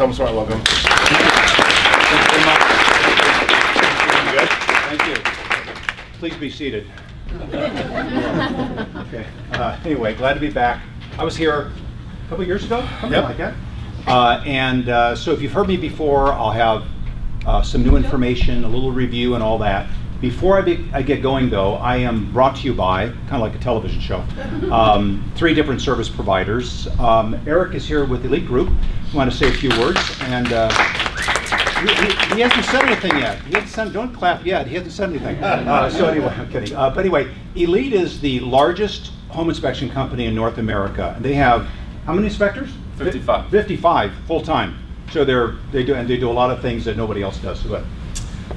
HomeSmart. Welcome. Thank you. Please be seated. okay. Uh, anyway, glad to be back. I was here a couple years ago, something Yep. like that. Uh, and uh, so if you've heard me before, I'll have uh, some new information, a little review, and all that. Before I, be, I get going, though, I am brought to you by, kind of like a television show, um, three different service providers. Um, Eric is here with Elite Group. I want to say a few words. And uh, he, he- he hasn't said anything yet. He hasn't said, don't clap yet. He hasn't said anything. Uh, so anyway, I'm kidding. Uh, but anyway, Elite is the largest home inspection company in North America. And they have how many inspectors? 55. 55 full time. So they're they do and they do a lot of things that nobody else does. So,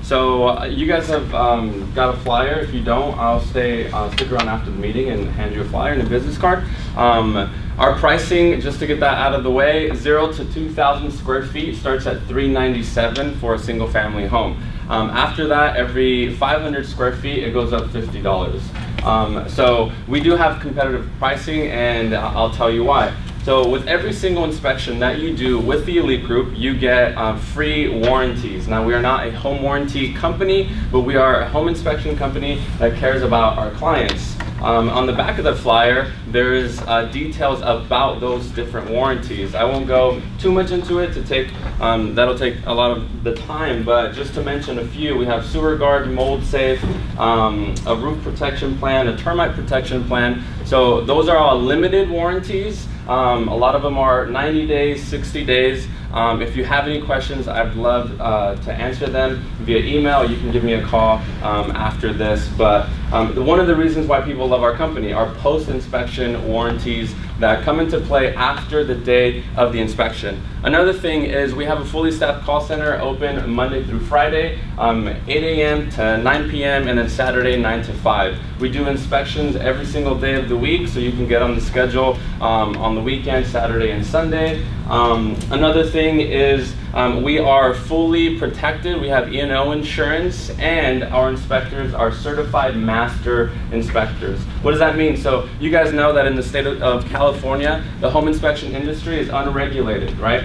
So uh, you guys have um, got a flyer. If you don't, I'll stay stick around after the meeting and hand you a flyer and a business card. Um, our pricing, just to get that out of the way, zero to 2,000 square feet starts at 397 for a single family home. Um, after that, every 500 square feet, it goes up $50. Um, so we do have competitive pricing, and I'll tell you why. So with every single inspection that you do with the Elite Group, you get uh, free warranties. Now we are not a home warranty company, but we are a home inspection company that cares about our clients. Um, on the back of the flyer, there's uh, details about those different warranties. I won't go too much into it to take, um, that'll take a lot of the time, but just to mention a few, we have sewer guard, mold safe, um, a roof protection plan, a termite protection plan. So those are all limited warranties. Um, a lot of them are 90 days, 60 days. Um, if you have any questions, I'd love uh, to answer them via email. You can give me a call um, after this. But um, one of the reasons why people love our company are post-inspection warranties that come into play after the day of the inspection. Another thing is we have a fully staffed call center open Monday through Friday, um, 8 a.m. to 9 p.m. and then Saturday 9 to 5. We do inspections every single day of the week, so you can get on the schedule um, on the weekend, Saturday and Sunday. Um, another thing is um, we are fully protected. We have E&O insurance, and our inspectors are certified master inspectors. What does that mean? So you guys know that in the state of, of California, the home inspection industry is unregulated, right?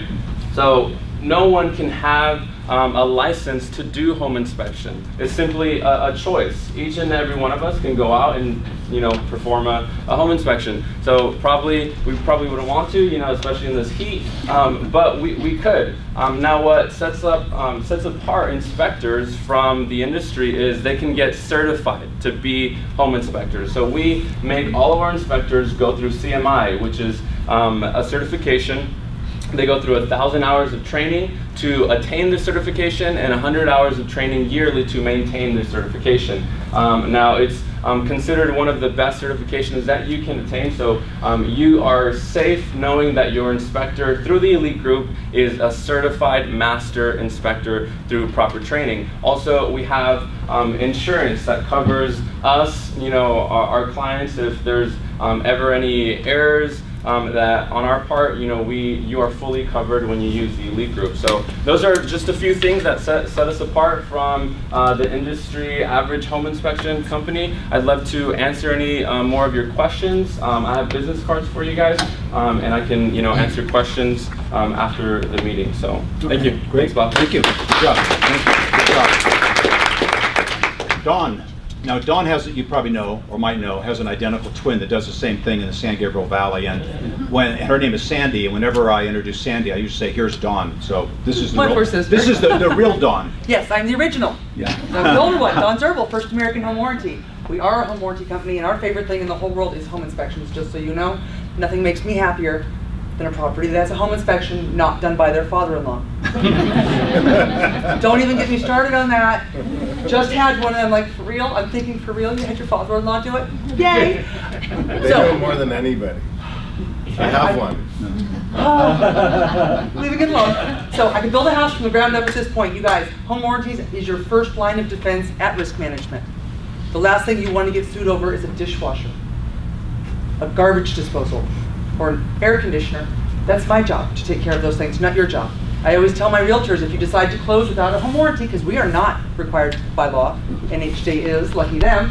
So no one can have um, a license to do home inspection. It's simply a, a choice. Each and every one of us can go out and you know perform a, a home inspection. So probably we probably wouldn't want to, you know, especially in this heat. Um, but we, we could. Um, now what sets up um, sets apart inspectors from the industry is they can get certified to be home inspectors. So we make all of our inspectors go through CMI, which is um, a certification they go through a thousand hours of training to attain the certification and 100 hours of training yearly to maintain the certification. Um, now it's um, considered one of the best certifications that you can attain. So um, you are safe knowing that your inspector through the elite group is a certified master inspector through proper training. Also, we have um, insurance that covers us, you know, our, our clients if there's um, ever any errors um, that on our part, you know, we you are fully covered when you use the elite group. So those are just a few things that set, set us apart from uh, the industry average home inspection company. I'd love to answer any um, more of your questions. Um, I have business cards for you guys, um, and I can you know answer questions um, after the meeting. So thank you. Great, Thanks, Bob. Thank you. Good job. Thank you. Good job. Dawn. Now, Dawn has, you probably know or might know, has an identical twin that does the same thing in the San Gabriel Valley. And when and her name is Sandy, and whenever I introduce Sandy, I usually say, "Here's Dawn." So this is the real, sister. this is the, the real Dawn. Yes, I'm the original. Yeah. The older one, Dawn Zerbel, First American Home Warranty. We are a home warranty company, and our favorite thing in the whole world is home inspections, just so you know. Nothing makes me happier than a property that has a home inspection not done by their father-in-law. Don't even get me started on that. Just had one, and I'm like, for real? I'm thinking, for real? You had your father-in-law do it? Yay! They So- do it more than anybody. I have one. Leaving it alone. So I can build a house from the ground up at this point. You guys, home warranties is your first line of defense at risk management. The last thing you want to get sued over is a dishwasher, a garbage disposal, or an air conditioner. That's my job to take care of those things, not your job. I always tell my realtors if you decide to close without a home warranty, because we are not required by law, NHD is, lucky them,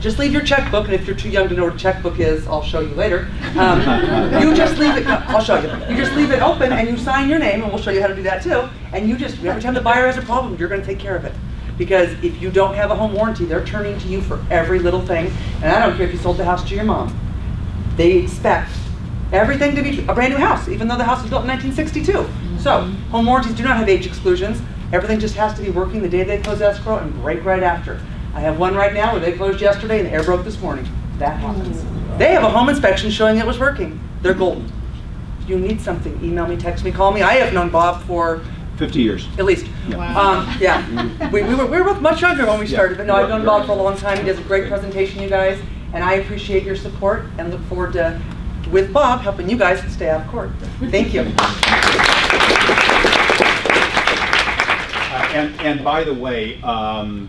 just leave your checkbook, and if you're too young to know what a checkbook is, I'll show you later. Um, you just leave it, I'll show you. You just leave it open and you sign your name, and we'll show you how to do that too. And you just, every time the buyer has a problem, you're gonna take care of it. Because if you don't have a home warranty, they're turning to you for every little thing. And I don't care if you sold the house to your mom. They expect everything to be a brand new house, even though the house was built in 1962. So, home warranties do not have age exclusions. Everything just has to be working the day they close escrow and break right after. I have one right now where they closed yesterday and the air broke this morning. That happens. They have a home inspection showing it was working. They're golden. If you need something, email me, text me, call me. I have known Bob for 50 years. at least. Um, yeah. We, we, were, we were both much younger when we Yeah. started, but no, I've known Bob for a long time. He does a great presentation, you guys, and I appreciate your support and look forward to, with Bob, helping you guys stay out of court. Thank you. Uh, And, and by the way, um,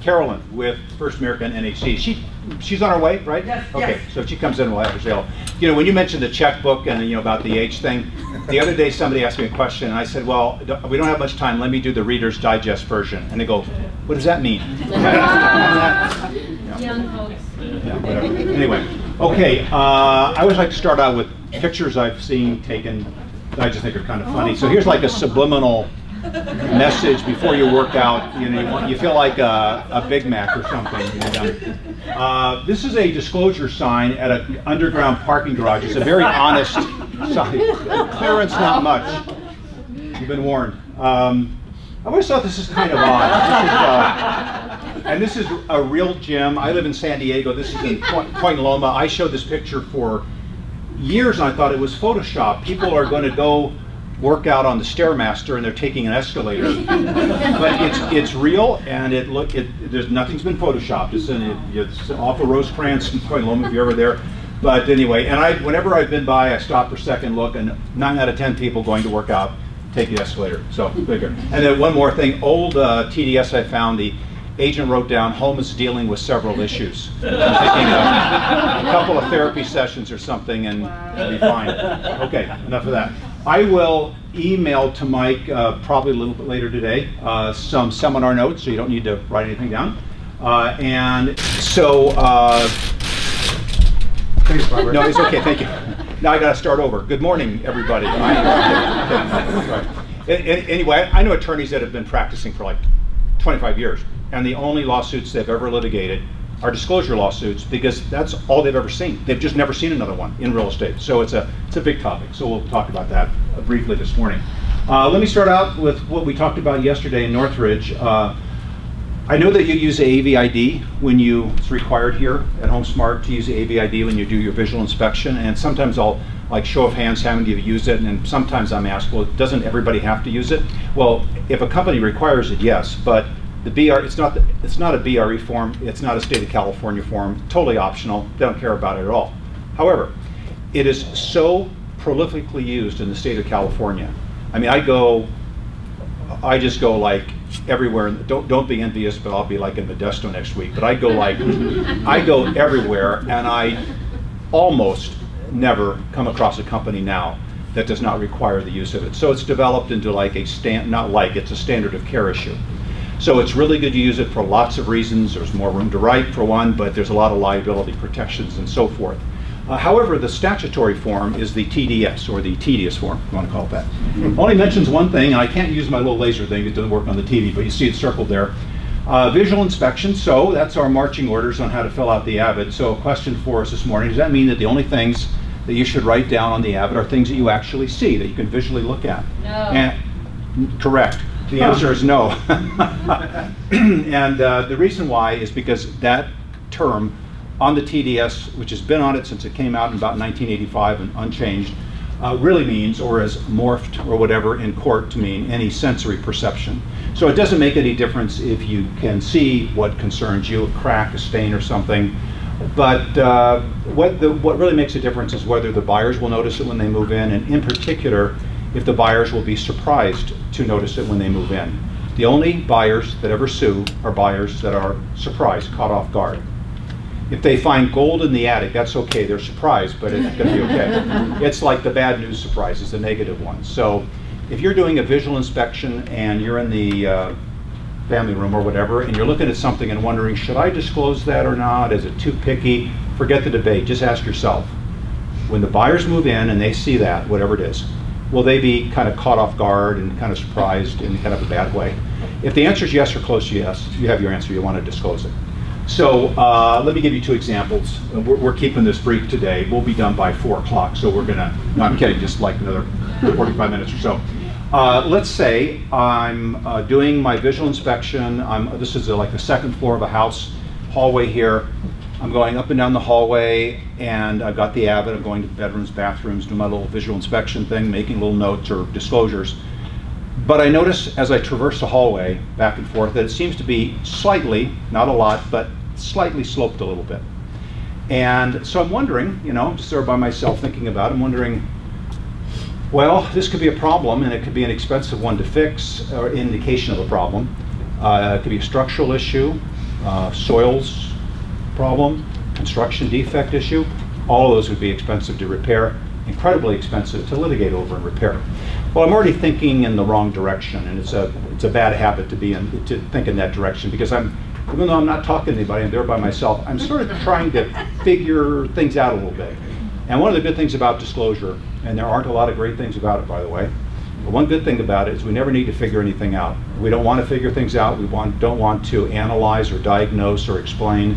Carolyn with First American NHD, she, she's on her way, right? Yes, Okay, yes. so if she comes in, we'll have her say. You know, when you mentioned the checkbook and, you know, about the age thing, the other day somebody asked me a question and I said, well, we don't have much time, let me do the Reader's Digest version. And they go, what does that mean? Young folks. Yeah, whatever. Anyway, okay, uh, I always like to start out with pictures I've seen taken that I just think are kind of funny. So here's like a subliminal message before you work out. You know, you, want, you feel like a, a Big Mac or something. you know. Uh, this is a disclosure sign at an underground parking garage. It's a very honest sign. Clearance, not much. You've been warned. Um, I always thought this is kind of odd. Is, uh, and this is a real gym. I live in San Diego. This is in Point, Point Loma. I showed this picture for years and I thought it was Photoshop. People are going to go work out on the Stairmaster and they're taking an escalator. but it's it's real and it look it there's nothing's been photoshopped. It's in it, it's off of Rosecrans in Point Loma if you're ever there. But anyway, and I whenever I've been by, I stop for a second look, and nine out of ten people going to work out take the escalator. So bigger. And then one more thing, old uh, TDS I found the agent wrote down home is dealing with several issues. I'm thinking uh, a couple of therapy sessions or something and it'll be fine. Okay, enough of that. I will email to Mike uh, probably a little bit later today uh, some seminar notes, so you don't need to write anything down. Uh, and so, uh, no, it's okay, thank you. Now I gotta start over. Good morning, everybody. I- okay, okay, a- a- Anyway, I know attorneys that have been practicing for like 25 years, and the only lawsuits they've ever litigated are disclosure lawsuits because that's all they've ever seen. They've just never seen another one in real estate. So it's a, it's a big topic. So we'll talk about that briefly this morning. Uh, let me start out with what we talked about yesterday in Northridge. Uh, I know that you use AVID when you, it's required here at HomeSmart to use AVID when you do your visual inspection, and sometimes I'll, like, show of hands, how many of you use it, and sometimes I'm asked, well, doesn't everybody have to use it? Well, if a company requires it, yes, but the BR, it's not, the- it's not a BRE form, it's not a state of California form, totally optional, they don't care about it at all. However, it is so prolifically used in the state of California. I mean, I go I just go like everywhere. Don't don't be envious, but I'll be like in Modesto next week. But I go like I go everywhere, and I almost never come across a company now that does not require the use of it. So it's developed into like a stand, not like it's a standard of care issue. So it's really good to use it for lots of reasons. There's more room to write for one, but there's a lot of liability protections and so forth. Uh, however, the statutory form is the TDS, or the tedious form, if you want to call it that. Only mentions one thing, and I can't use my little laser thing, it doesn't work on the TV, but you see it circled there. Uh, visual inspection, so that's our marching orders on how to fill out the AVID. So a question for us this morning, does that mean that the only things that you should write down on the AVID are things that you actually see, that you can visually look at? No. And- Correct. The answer is no. and uh, the reason why is because that term on the TDS, which has been on it since it came out in about 1985 and unchanged, uh, really means, or is morphed or whatever in court to mean any sensory perception. So it doesn't make any difference if you can see what concerns you, a crack, a stain, or something. But uh, what, the, what really makes a difference is whether the buyers will notice it when they move in, and in particular, if the buyers will be surprised to notice it when they move in. The only buyers that ever sue are buyers that are surprised, caught off guard. If they find gold in the attic, that's okay, they're surprised, but it's gonna be okay. It's like the bad news surprises, the negative ones. So if you're doing a visual inspection and you're in the uh, family room or whatever, and you're looking at something and wondering, should I disclose that or not? Is it too picky? Forget the debate. Just ask yourself, when the buyers move in and they see that, whatever it is, will they be kind of caught off guard and kind of surprised in kind of a bad way? If the answer is yes or close to yes, you have your answer. You want to disclose it. So uh, let me give you two examples. Uh, We're, we're keeping this brief today. We'll be done by four o'clock, so we're gonna. No, I'm kidding. Just like another 45 minutes or so. Uh, let's say I'm uh, doing my visual inspection. I'm, this is uh like the second floor of a house, hallway here. I'm going up and down the hallway, and I've got the habit I'm going to the bedrooms, bathrooms, do my little visual inspection thing, making little notes or disclosures. But I notice as I traverse the hallway back and forth that it seems to be slightly, not a lot, but slightly sloped a little bit. And so I'm wondering, you know, I'm just there by myself thinking about it, I'm wondering, well, this could be a problem and it could be an expensive one to fix or indication of a problem. Uh, it could be a structural issue, uh, soils problem, construction defect issue. All of those would be expensive to repair, incredibly expensive to litigate over and repair. Well, I'm already thinking in the wrong direction, and it's a it's a bad habit to be in to think in that direction because I'm even though I'm not talking to anybody, I'm there by myself. I'm sort of trying to figure things out a little bit. And one of the good things about disclosure, and there aren't a lot of great things about it, by the way, but one good thing about it is we never need to figure anything out. We don't want to figure things out. We want, don't want to analyze or diagnose or explain.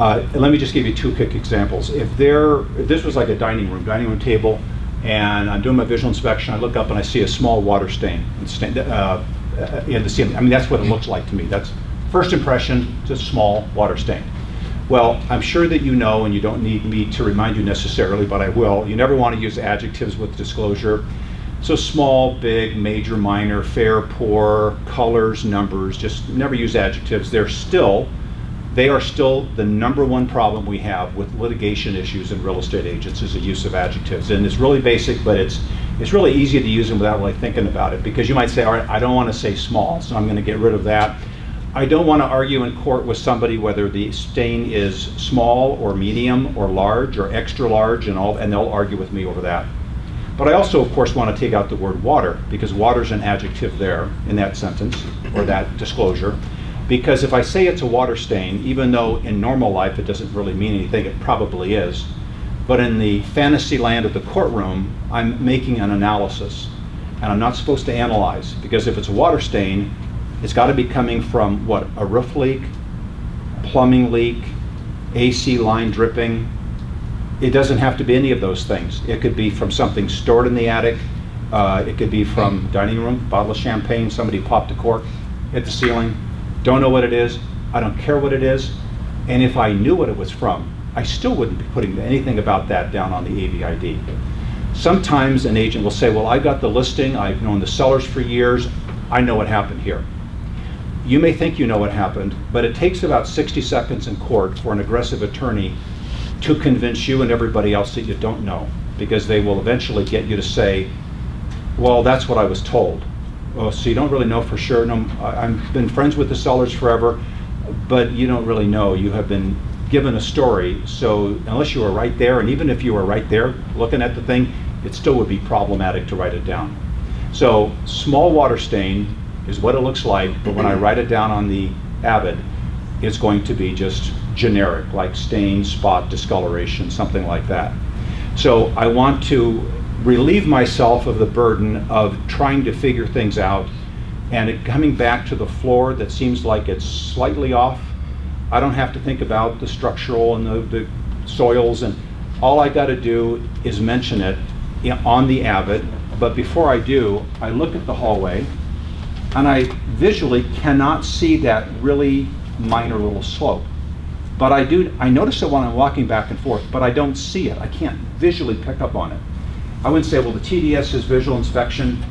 Uh, let me just give you two quick examples. If there, this was like a dining room, dining room table, and I'm doing my visual inspection, I look up and I see a small water stain in stain- uh, uh, in the ceiling. I mean, that's what it looks like to me. That's first impression, just small water stain. Well, I'm sure that you know, and you don't need me to remind you necessarily, but I will. You never want to use adjectives with disclosure. So small, big, major, minor, fair, poor, colors, numbers, just never use adjectives. They're still, they are still the number one problem we have with litigation issues in real estate agents is the use of adjectives. And it's really basic, but it's, it's really easy to use them without really thinking about it. Because you might say, all right, I don't want to say small, so I'm going to get rid of that. I don't want to argue in court with somebody whether the stain is small or medium or large or extra large and all, and they'll argue with me over that. But I also, of course, want to take out the word water because water's an adjective there in that sentence or that disclosure. Because if I say it's a water stain, even though in normal life it doesn't really mean anything, it probably is. But in the fantasy land of the courtroom, I'm making an analysis. And I'm not supposed to analyze because if it's a water stain, it's got to be coming from what? A roof leak, plumbing leak, AC line dripping. It doesn't have to be any of those things. It could be from something stored in the attic. Uh, it could be from dining room, bottle of champagne, somebody popped a cork, hit the ceiling. Don't know what it is. I don't care what it is. And if I knew what it was from, I still wouldn't be putting anything about that down on the AVID. Sometimes an agent will say, well, I got the listing, I've known the sellers for years, I know what happened here. You may think you know what happened, but it takes about 60 seconds in court for an aggressive attorney to convince you and everybody else that you don't know, because they will eventually get you to say, well, that's what I was told. Oh, so you don't really know for sure. No, I- I've been friends with the sellers forever, but you don't really know. You have been given a story, so unless you were right there, and even if you were right there looking at the thing, it still would be problematic to write it down. So small water stain is what it looks like, but when I write it down on the Avid, it's going to be just generic, like stain, spot, discoloration, something like that. So I want to relieve myself of the burden of trying to figure things out and it coming back to the floor that seems like it's slightly off. I don't have to think about the structural and the, the soils and all I got to do is mention it on the Avid. But before I do, I look at the hallway and I visually cannot see that really minor little slope. But I do, I notice it when I'm walking back and forth, but I don't see it. I can't visually pick up on it. I wouldn't say, well, the TDS is visual inspection,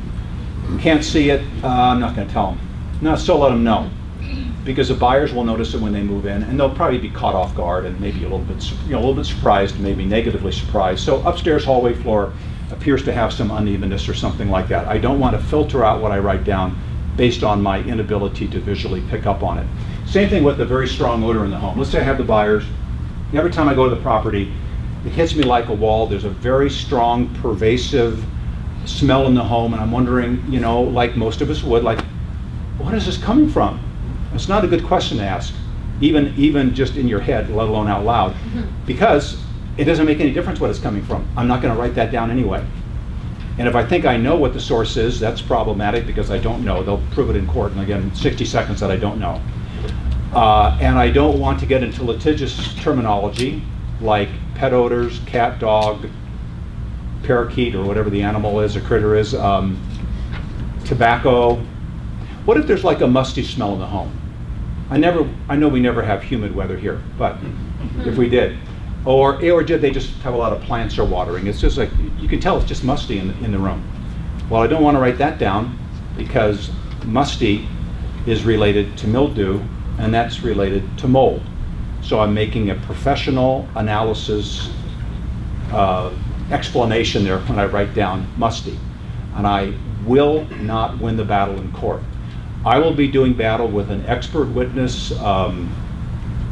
can't see it, uh, I'm not gonna tell them. No, still let them know. Because the buyers will notice it when they move in, and they'll probably be caught off guard and maybe a little bit, you know, a little bit surprised, maybe negatively surprised. So upstairs hallway floor appears to have some unevenness or something like that. I don't want to filter out what I write down based on my inability to visually pick up on it. Same thing with the very strong odor in the home. Let's say I have the buyers, every time I go to the property, it hits me like a wall. There's a very strong, pervasive smell in the home, and I'm wondering, you know, like most of us would, like, what is this coming from? It's not a good question to ask, even, even just in your head, let alone out loud, because it doesn't make any difference what it's coming from. I'm not going to write that down anyway. And if I think I know what the source is, that's problematic because I don't know. They'll prove it in court, and again, 60 seconds that I don't know. Uh, and I don't want to get into litigious terminology like pet odors, cat, dog, parakeet, or whatever the animal is, a critter is, um, tobacco. What if there's like a musty smell in the home? I never, I know we never have humid weather here, but if we did, or or did they just have a lot of plants or watering? It's just like you can tell it's just musty in the, in the room. Well, I don't want to write that down because musty is related to mildew and that's related to mold. So I'm making a professional analysis uh, explanation there when I write down musty. And I will not win the battle in court. I will be doing battle with an expert witness, um,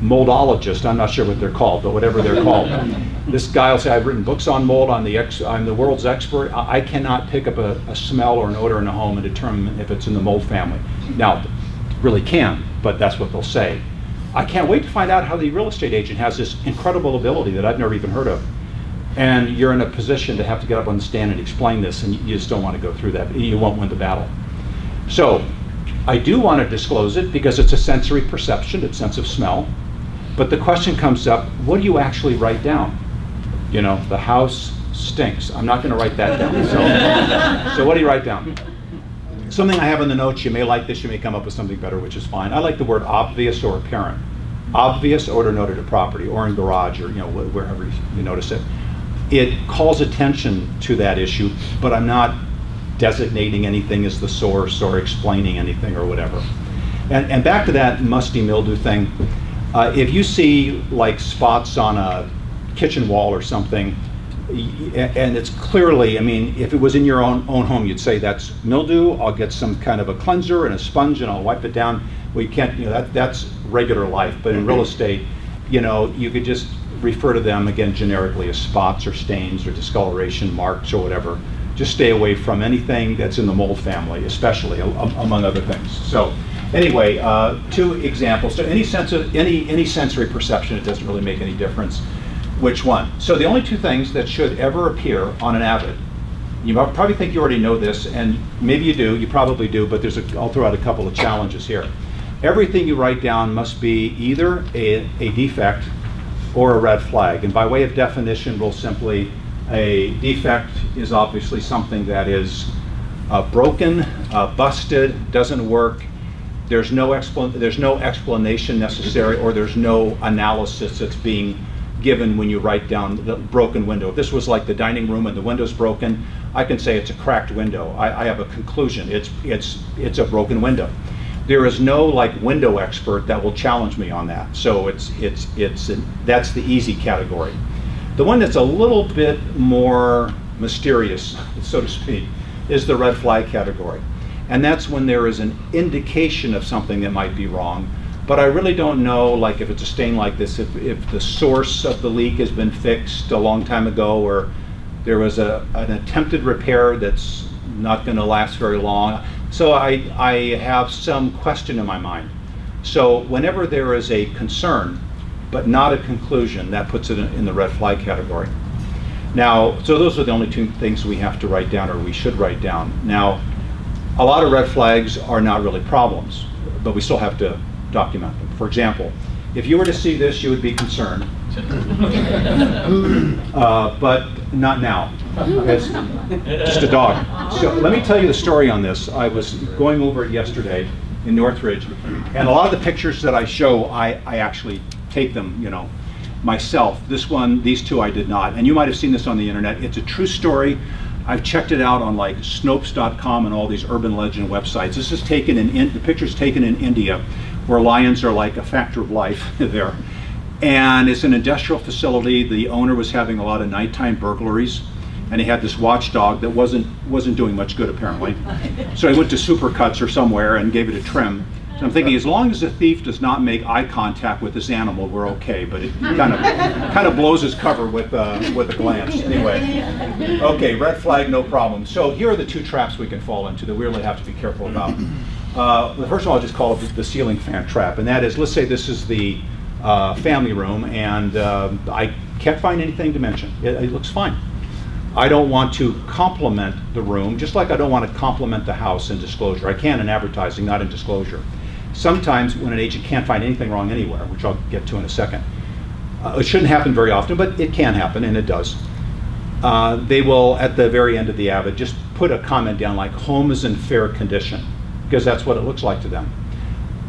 moldologist, I'm not sure what they're called, but whatever they're called. this guy will say, I've written books on mold, I'm the, ex- I'm the world's expert. I, I cannot pick up a, a smell or an odor in a home and determine if it's in the mold family. Now, really can, but that's what they'll say. I can't wait to find out how the real estate agent has this incredible ability that I've never even heard of. And you're in a position to have to get up on the stand and explain this, and you just don't want to go through that. You won't win the battle. So, I do want to disclose it because it's a sensory perception, it's sense of smell. But the question comes up, what do you actually write down? You know, the house stinks. I'm not going to write that down. So, so what do you write down? Something I have in the notes, you may like this, you may come up with something better, which is fine. I like the word obvious or apparent. Obvious odor noted at property or in garage or you know wherever you notice it. It calls attention to that issue, but I'm not designating anything as the source or explaining anything or whatever. And, and back to that musty mildew thing, uh, if you see like spots on a kitchen wall or something, and it's clearly, I mean, if it was in your own, own home, you'd say that's mildew, I'll get some kind of a cleanser and a sponge and I'll wipe it down. Well, you can't, you know, that, that's regular life, but in real estate, you know, you could just refer to them again generically as spots or stains or discoloration marks or whatever. Just stay away from anything that's in the mold family, especially among other things. So anyway, uh, two examples. So any sense of any any sensory perception, it doesn't really make any difference which one. So the only two things that should ever appear on an Avid, you probably think you already know this, and maybe you do, you probably do, but there's a, I'll throw out a couple of challenges here. Everything you write down must be either a, a defect or a red flag. And by way of definition, we'll simply, a defect is obviously something that is uh, broken, uh, busted, doesn't work, there's no, there's no explanation necessary, or there's no analysis that's being given when you write down the broken window. If this was like the dining room and the window's broken, I can say it's a cracked window. I, I have a conclusion. It's, it's, it's a broken window. There is no like window expert that will challenge me on that. So it's, it's, it's, that's the easy category. The one that's a little bit more mysterious, so to speak, is the red flag category. And that's when there is an indication of something that might be wrong, but I really don't know, like if it's a stain like this, if, if the source of the leak has been fixed a long time ago or there was a, an attempted repair that's not going to last very long. So I, I have some question in my mind. So whenever there is a concern, but not a conclusion, that puts it in the red flag category. Now, so those are the only two things we have to write down or we should write down. Now, a lot of red flags are not really problems, but we still have to document them. For example, if you were to see this, you would be concerned. uh, but not now. It's just a dog. So let me tell you the story on this. I was going over it yesterday in Northridge, and a lot of the pictures that I show, I, I actually take them, you know, myself. This one, these two I did not. And you might have seen this on the internet. It's a true story. I've checked it out on like Snopes.com and all these urban legend websites. This is taken in, in the picture's taken in India where lions are like a factor of life there. And it's an industrial facility. The owner was having a lot of nighttime burglaries and he had this watchdog that wasn't wasn't doing much good apparently. So he went to Supercuts or somewhere and gave it a trim. So I'm thinking, as long as the thief does not make eye contact with this animal, we're okay. But it kind of kind of blows his cover with uh, with a glance. Anyway, okay, red flag, no problem. So here are the two traps we can fall into that we really have to be careful about. Uh, first one I'll just call it the ceiling fan trap, and that is, let's say this is the uh, family room, and uh, I can't find anything to mention. It, it looks fine. I don't want to complement the room, just like I don't want to complement the house in disclosure. I can in advertising, not in disclosure. Sometimes when an agent can't find anything wrong anywhere, which I'll get to in a second, uh, it shouldn't happen very often, but it can happen, and it does. Uh, they will, at the very end of the ad, just put a comment down like home is in fair condition, because that's what it looks like to them.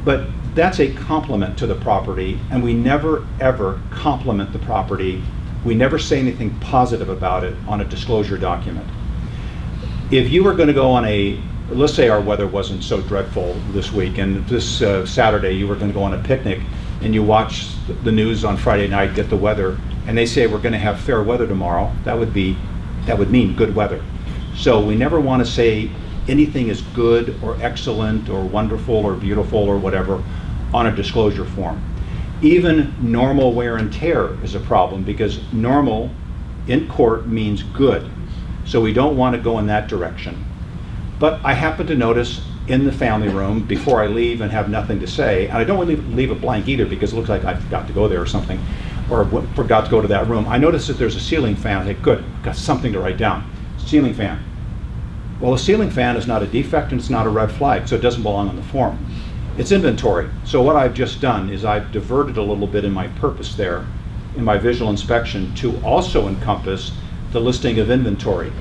But that's a compliment to the property, and we never ever compliment the property. We never say anything positive about it on a disclosure document. If you were going to go on a, let's say our weather wasn't so dreadful this week, and this uh, Saturday you were going to go on a picnic, and you watch the news on Friday night, get the weather, and they say we're going to have fair weather tomorrow, that would be, that would mean good weather. So we never want to say anything is good or excellent or wonderful or beautiful or whatever on a disclosure form. Even normal wear and tear is a problem because normal in court means good. So we don't want to go in that direction. But I happen to notice in the family room before I leave and have nothing to say, and I don't want to leave, it blank either because it looks like I forgot to go there or something, or forgot to go to that room. I notice that there's a ceiling fan. I say, good, got something to write down. Ceiling fan. Well, a ceiling fan is not a defect and it's not a red flag, so it doesn't belong on the form. It's inventory. So what I've just done is I've diverted a little bit in my purpose there, in my visual inspection, to also encompass the listing of inventory.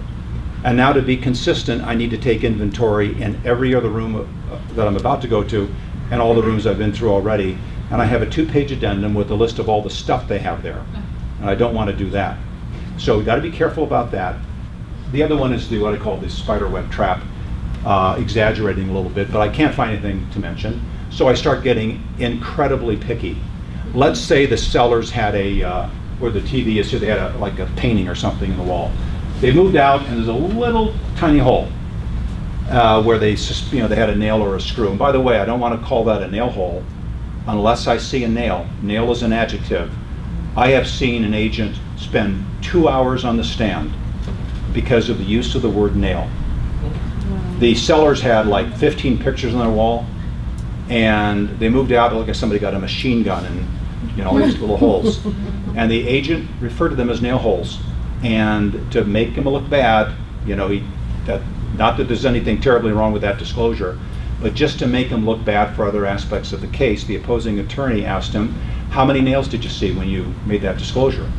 And now to be consistent, I need to take inventory in every other room uh, that I'm about to go to and all the rooms I've been through already. And I have a two-page addendum with a list of all the stuff they have there. And I don't want to do that. So we've got to be careful about that. The other one is the what I call the spider web trap, uh, exaggerating a little bit, but I can't find anything to mention. So I start getting incredibly picky. Let's say the sellers had a, uh, where the TV is, so they had a, like a painting or something in the wall. They moved out and there's a little tiny hole uh, where they, you know, they had a nail or a screw. And by the way, I don't want to call that a nail hole unless I see a nail. Nail is an adjective. I have seen an agent spend two hours on the stand because of the use of the word nail. The sellers had like 15 pictures on their wall, and they moved out. It looked like somebody got a machine gun and you know all these little holes. And the agent referred to them as nail holes, and to make him look bad, you know, he that not that there's anything terribly wrong with that disclosure, but just to make him look bad for other aspects of the case, the opposing attorney asked him, "How many nails did you see when you made that disclosure?"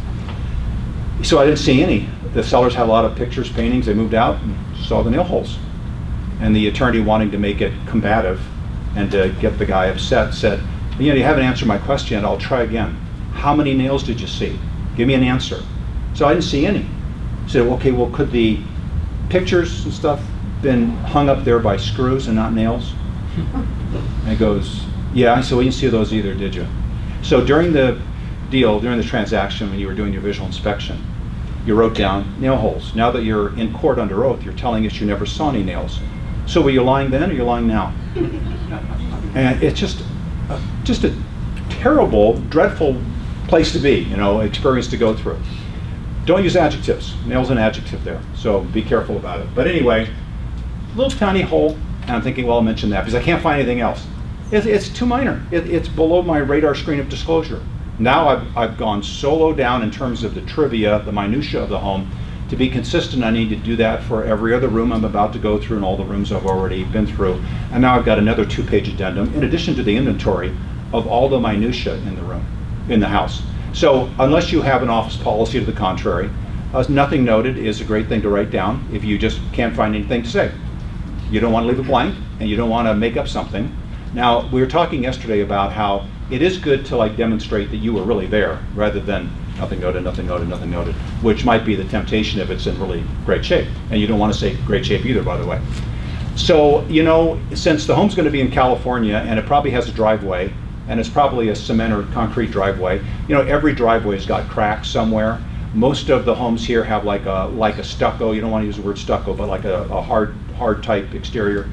So I didn't see any the sellers had a lot of pictures, paintings. They moved out and saw the nail holes. And the attorney, wanting to make it combative and to get the guy upset, said, You know, you haven't answered my question. I'll try again. How many nails did you see? Give me an answer. So I didn't see any. Said, Okay, well, could the pictures and stuff been hung up there by screws and not nails? And he goes, Yeah. I said, Well, you didn't see those either, did you? So during the deal, during the transaction, when you were doing your visual inspection, you wrote down nail holes. Now that you're in court under oath, you're telling us you never saw any nails. So were you lying then or are you lying now? and it's just, a, just a terrible, dreadful place to be, you know, experience to go through. Don't use adjectives. Nail's an adjective there, so be careful about it. But anyway, little tiny hole, and I'm thinking, well, I'll mention that because I can't find anything else. It's, it's too minor. It, it's below my radar screen of disclosure. Now I've, I've gone so low down in terms of the trivia, the minutia of the home. To be consistent, I need to do that for every other room I'm about to go through and all the rooms I've already been through. And now I've got another two-page addendum, in addition to the inventory of all the minutia in the room, in the house. So unless you have an office policy to the contrary, uh, nothing noted is a great thing to write down if you just can't find anything to say. You don't want to leave it blank, and you don't want to make up something. Now, we were talking yesterday about how it is good to like demonstrate that you were really there rather than nothing noted, nothing noted, nothing noted, which might be the temptation if it's in really great shape. And you don't want to say great shape either, by the way. So, you know, since the home's going to be in California and it probably has a driveway, and it's probably a cement or concrete driveway, you know, every driveway's got cracks somewhere. Most of the homes here have like a like a stucco. You don't want to use the word stucco, but like a, a hard hard type exterior.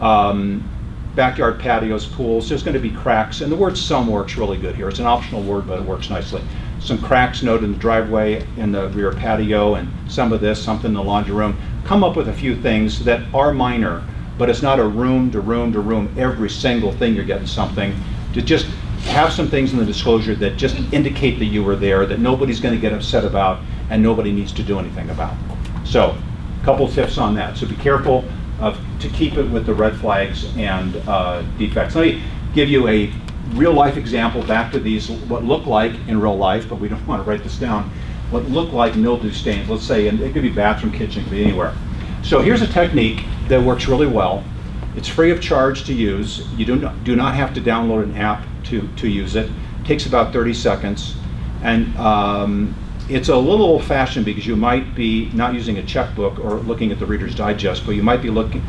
Um, backyard patios, pools, there's going to be cracks, and the word some works really good here. It's an optional word, but it works nicely. Some cracks noted in the driveway, in the rear patio, and some of this, something in the laundry room. Come up with a few things that are minor, but it's not a room to room to room, every single thing you're getting something. To just have some things in the disclosure that just indicate that you were there, that nobody's gonna get upset about, and nobody needs to do anything about. So, a couple tips on that. So be careful of, to keep it with the red flags and uh, defects. Let me give you a real life example back to these, what look like in real life, but we don't want to write this down, what look like mildew stains, let's say, and it could be bathroom, kitchen, it could be anywhere. So here's a technique that works really well. It's free of charge to use. You do not, do not have to download an app to, to use it. it takes about 30 seconds. And um, it's a little old fashioned because you might be not using a checkbook or looking at the Reader's Digest, but you might be looking,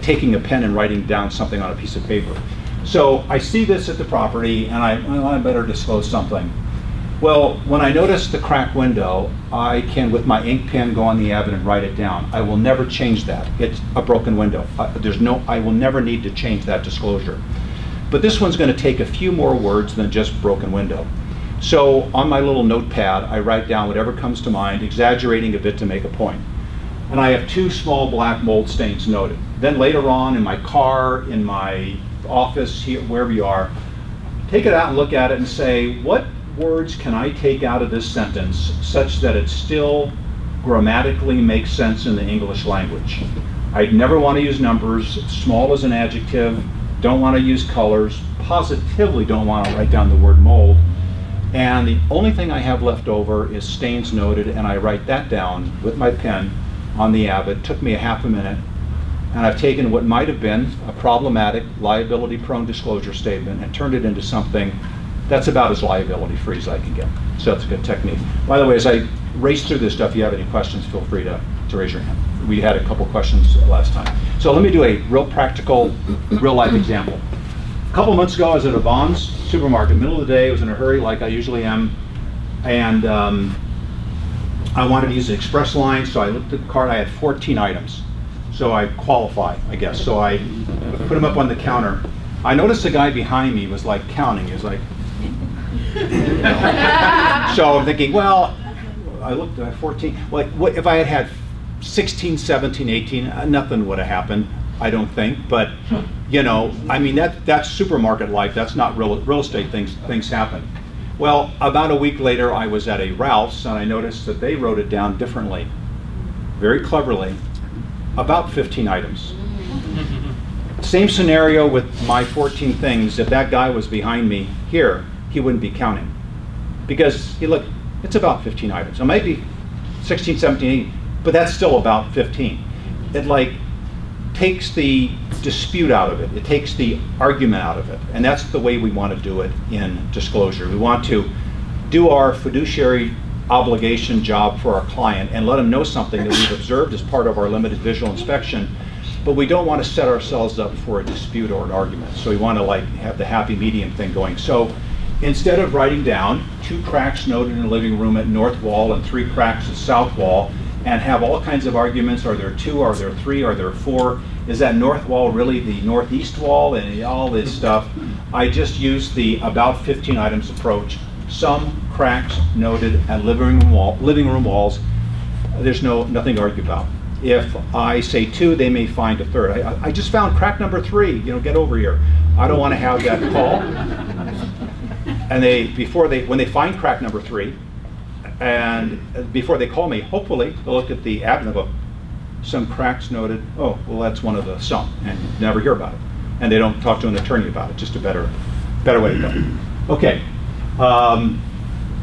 taking a pen and writing down something on a piece of paper. So I see this at the property and I, well, I better disclose something. Well, when I notice the cracked window, I can, with my ink pen, go on the Avid and write it down. I will never change that. It's a broken window. There's no, I will never need to change that disclosure. But this one's going to take a few more words than just broken window. So on my little notepad, I write down whatever comes to mind, exaggerating a bit to make a point. And I have two small black mold stains noted. Then later on in my car, in my office, here, wherever you are, take it out and look at it and say, what words can I take out of this sentence such that it still grammatically makes sense in the English language? I'd never want to use numbers, small as an adjective, don't want to use colors, positively don't want to write down the word mold. And the only thing I have left over is stains noted, and I write that down with my pen on the Avid. It took me a half a minute, and I've taken what might have been a problematic, liability-prone disclosure statement and turned it into something that's about as liability-free as I can get. So that's a good technique. By the way, as I race through this stuff, if you have any questions, feel free to, to raise your hand. We had a couple questions last time. So let me do a real practical, real-life example. A couple months ago, I was at a Vons supermarket, middle of the day, I was in a hurry like I usually am, and um, I wanted to use the express line, so I looked at the cart, I had 14 items. So I qualify, I guess. So I put them up on the counter. I noticed the guy behind me was like counting. He was like, so I'm thinking, well, I looked at 14. Like, what if I had had 16, 17, 18? Uh, nothing would have happened, I don't think. But you know, I mean, that that's supermarket life. That's not real real estate things. Things happen. Well, about a week later, I was at a Ralph's and I noticed that they wrote it down differently, very cleverly, about 15 items. Same scenario with my 14 things. If that guy was behind me here, he wouldn't be counting. Because, he look, it's about 15 items. It might be 16, 17, 18, but that's still about 15. It like takes the dispute out of it. It takes the argument out of it. And that's the way we want to do it in disclosure. We want to do our fiduciary obligation job for our client and let them know something that we've observed as part of our limited visual inspection but we don't want to set ourselves up for a dispute or an argument. So we want to like have the happy medium thing going. So instead of writing down two cracks noted in the living room at north wall and three cracks at south wall and have all kinds of arguments, are there two, are there three, are there four, is that north wall really the northeast wall and all this stuff, I just use the about 15 items approach. Some cracks noted at living room, wall, living room walls, there's no nothing to argue about. If I say two, they may find a third. I, I just found crack number three, you know, get over here. I don't want to have that call. and they, before they, when they find crack number three, and before they call me, hopefully they'll look at the app and they'll go, some cracks noted, oh, well, that's one of the some, and you never hear about it. And they don't talk to an attorney about it, just a better, better way to go. Okay, um,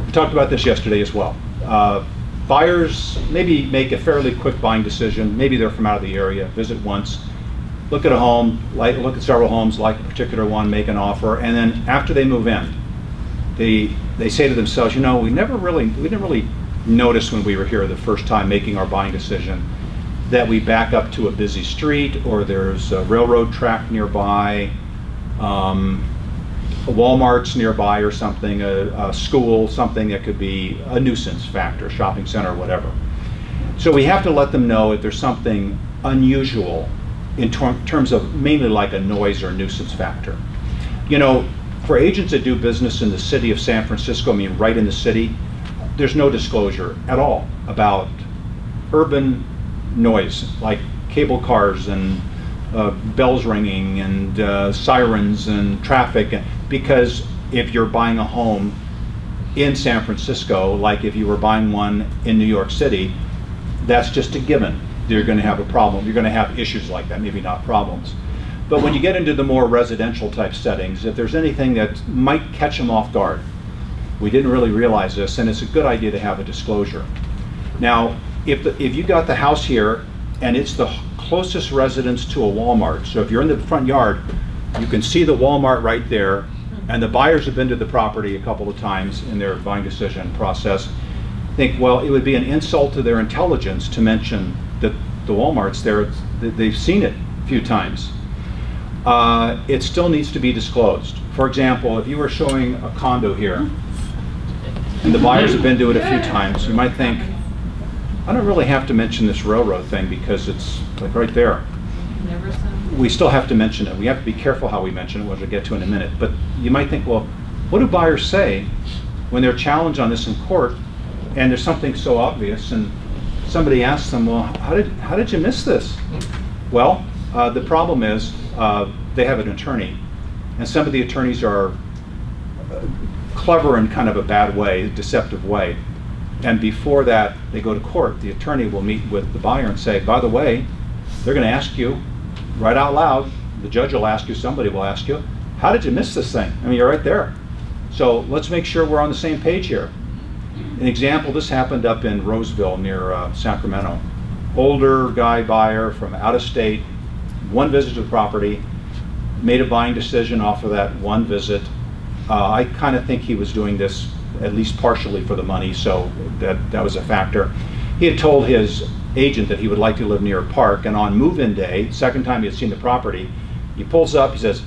we talked about this yesterday as well. Uh, buyers maybe make a fairly quick buying decision. Maybe they're from out of the area, visit once, look at a home, like, look at several homes, like a particular one, make an offer, and then after they move in, they, they say to themselves, you know, we never really, we didn't really notice when we were here the first time making our buying decision that we back up to a busy street or there's a railroad track nearby. Um, a Walmart's nearby or something, a, a, school, something that could be a nuisance factor, shopping center, whatever. So we have to let them know if there's something unusual in ter terms of mainly like a noise or nuisance factor. You know, for agents that do business in the city of San Francisco, I mean right in the city, there's no disclosure at all about urban noise, like cable cars and uh, bells ringing and uh, sirens and traffic, because if you're buying a home in San Francisco, like if you were buying one in New York City, that's just a given. You're going to have a problem. You're going to have issues like that, maybe not problems. But when you get into the more residential type settings, if there's anything that might catch them off guard, we didn't really realize this, and it's a good idea to have a disclosure. Now, if, the, if you got the house here and it's the closest residence to a Walmart, so if you're in the front yard, you can see the Walmart right there, and the buyers have been to the property a couple of times in their buying decision process, think, well, it would be an insult to their intelligence to mention that the Walmart's there, they've seen it a few times. Uh, it still needs to be disclosed. For example, if you were showing a condo here, and the buyers have been to it a few times, you might think, I don't really have to mention this railroad thing because it's like right there. We still have to mention it. We have to be careful how we mention it, which we'll get to in a minute. But you might think, well, what do buyers say when they're challenged on this in court and there's something so obvious and somebody asks them, well, how did, how did you miss this? Well, uh, the problem is uh, they have an attorney and some of the attorneys are uh, clever in kind of a bad way, deceptive way. And before that, they go to court, the attorney will meet with the buyer and say, by the way, they're going to ask you right out loud, the judge will ask you, somebody will ask you, how did you miss this thing? I mean, you're right there. So let's make sure we're on the same page here. An example, this happened up in Roseville near uh, Sacramento. Older guy buyer from out of state, one visit to the property, made a buying decision off of that one visit. Uh, I kind of think he was doing this at least partially for the money, so that, that was a factor. He had told his agent that he would like to live near a park, and on move-in day, second time he had seen the property, he pulls up, he says,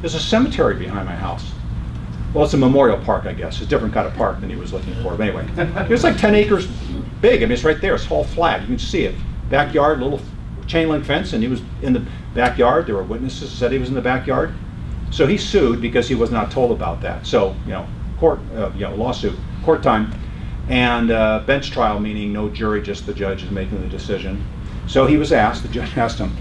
there's a cemetery behind my house. Well, it's a memorial park, I guess. It's a different kind of park than he was looking for. But anyway, it's like 10 acres big. I mean, it's right there. It's all flat. You can see it. Backyard, little chain link fence, and he was in the backyard. There were witnesses said he was in the backyard. So he sued because he was not told about that. So, you know, court, uh, you know, lawsuit, court time, and uh, bench trial, meaning no jury, just the judge is making the decision. So he was asked, the judge asked him,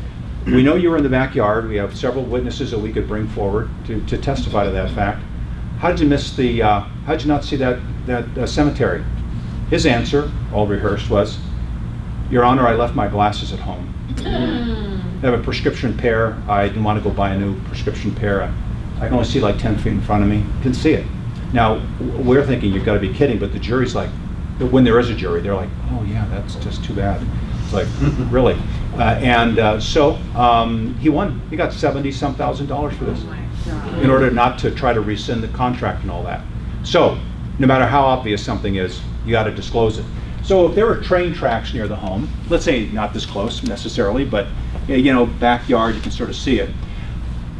we know you were in the backyard. We have several witnesses that we could bring forward to, to testify to that fact. How did you miss the, uh, how did you not see that, that uh, cemetery? His answer, all rehearsed, was, Your Honor, I left my glasses at home. I have a prescription pair. I didn't want to go buy a new prescription pair. I, I can only see like 10 feet in front of me. Didn't see it. Now, we're thinking you've got to be kidding, but the jury's like, when there is a jury, they're like, oh yeah, that's just too bad. It's like, really? Uh, and uh, so um, he won. He got 70 some thousand dollars for this in order not to try to rescind the contract and all that. So, no matter how obvious something is, you got to disclose it. So if there are train tracks near the home, let's say not this close necessarily, but you know, backyard, you can sort of see it.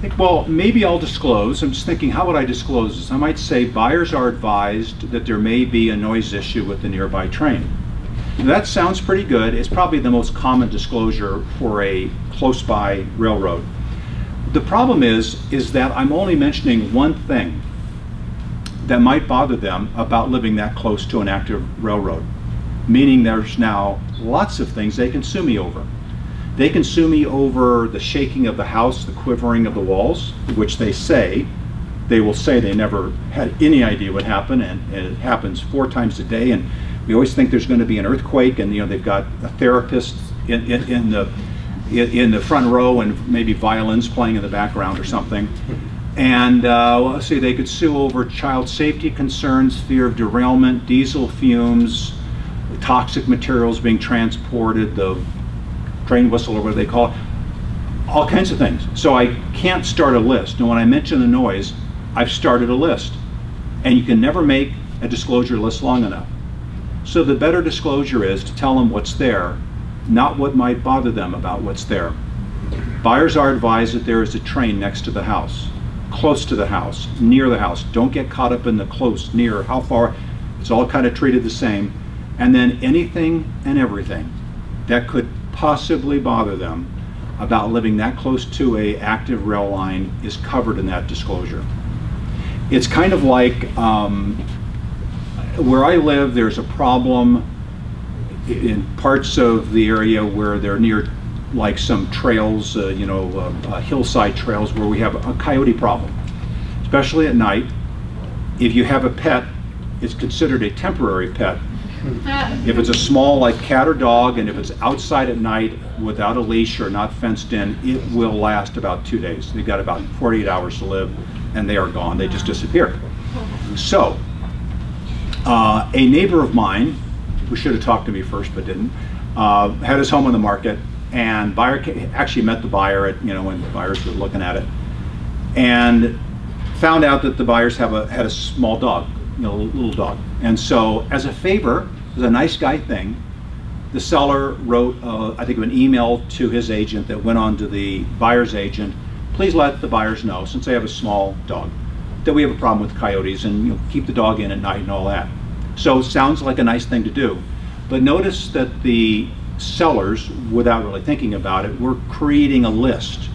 Think, well, maybe I'll disclose. I'm just thinking, how would I disclose this? I might say buyers are advised that there may be a noise issue with the nearby train. That sounds pretty good. It's probably the most common disclosure for a close by railroad. The problem is, is that I'm only mentioning one thing that might bother them about living that close to an active railroad, meaning there's now lots of things they can sue me over. They can sue me over the shaking of the house, the quivering of the walls, which they say, they will say they never had any idea what happened, and, and it happens four times a day, and we always think there's going to be an earthquake, and you know they've got a therapist in, in, in the in, the front row and maybe violins playing in the background or something. And uh, let's see, they could sue over child safety concerns, fear of derailment, diesel fumes, toxic materials being transported, the train whistle or what they call it, all kinds of things. So I can't start a list. And when I mention the noise, I've started a list. And you can never make a disclosure list long enough. So the better disclosure is to tell them what's there not what might bother them about what's there. Buyers are advised that there is a train next to the house, close to the house, near the house. Don't get caught up in the close, near, how far. It's all kind of treated the same. And then anything and everything that could possibly bother them about living that close to a active rail line is covered in that disclosure. It's kind of like um, where I live, there's a problem in parts of the area where they're near like some trails, uh, you know, uh, uh, hillside trails where we have a coyote problem, especially at night. If you have a pet, it's considered a temporary pet. If it's a small, like cat or dog, and if it's outside at night without a leash or not fenced in, it will last about two days. They've got about 48 hours to live, and they are gone. They just disappear. So, uh, a neighbor of mine, who should have talked to me first but didn't, uh, had his home on the market, and buyer actually met the buyer at you know when the buyers were looking at it, and found out that the buyers have a had a small dog, you know, a little dog, and so as a favor, as a nice guy thing, the seller wrote uh, I think an email to his agent that went on to the buyer's agent. Please let the buyers know since they have a small dog that we have a problem with coyotes and you know, keep the dog in at night and all that. So it sounds like a nice thing to do. But notice that the sellers, without really thinking about it, were creating a list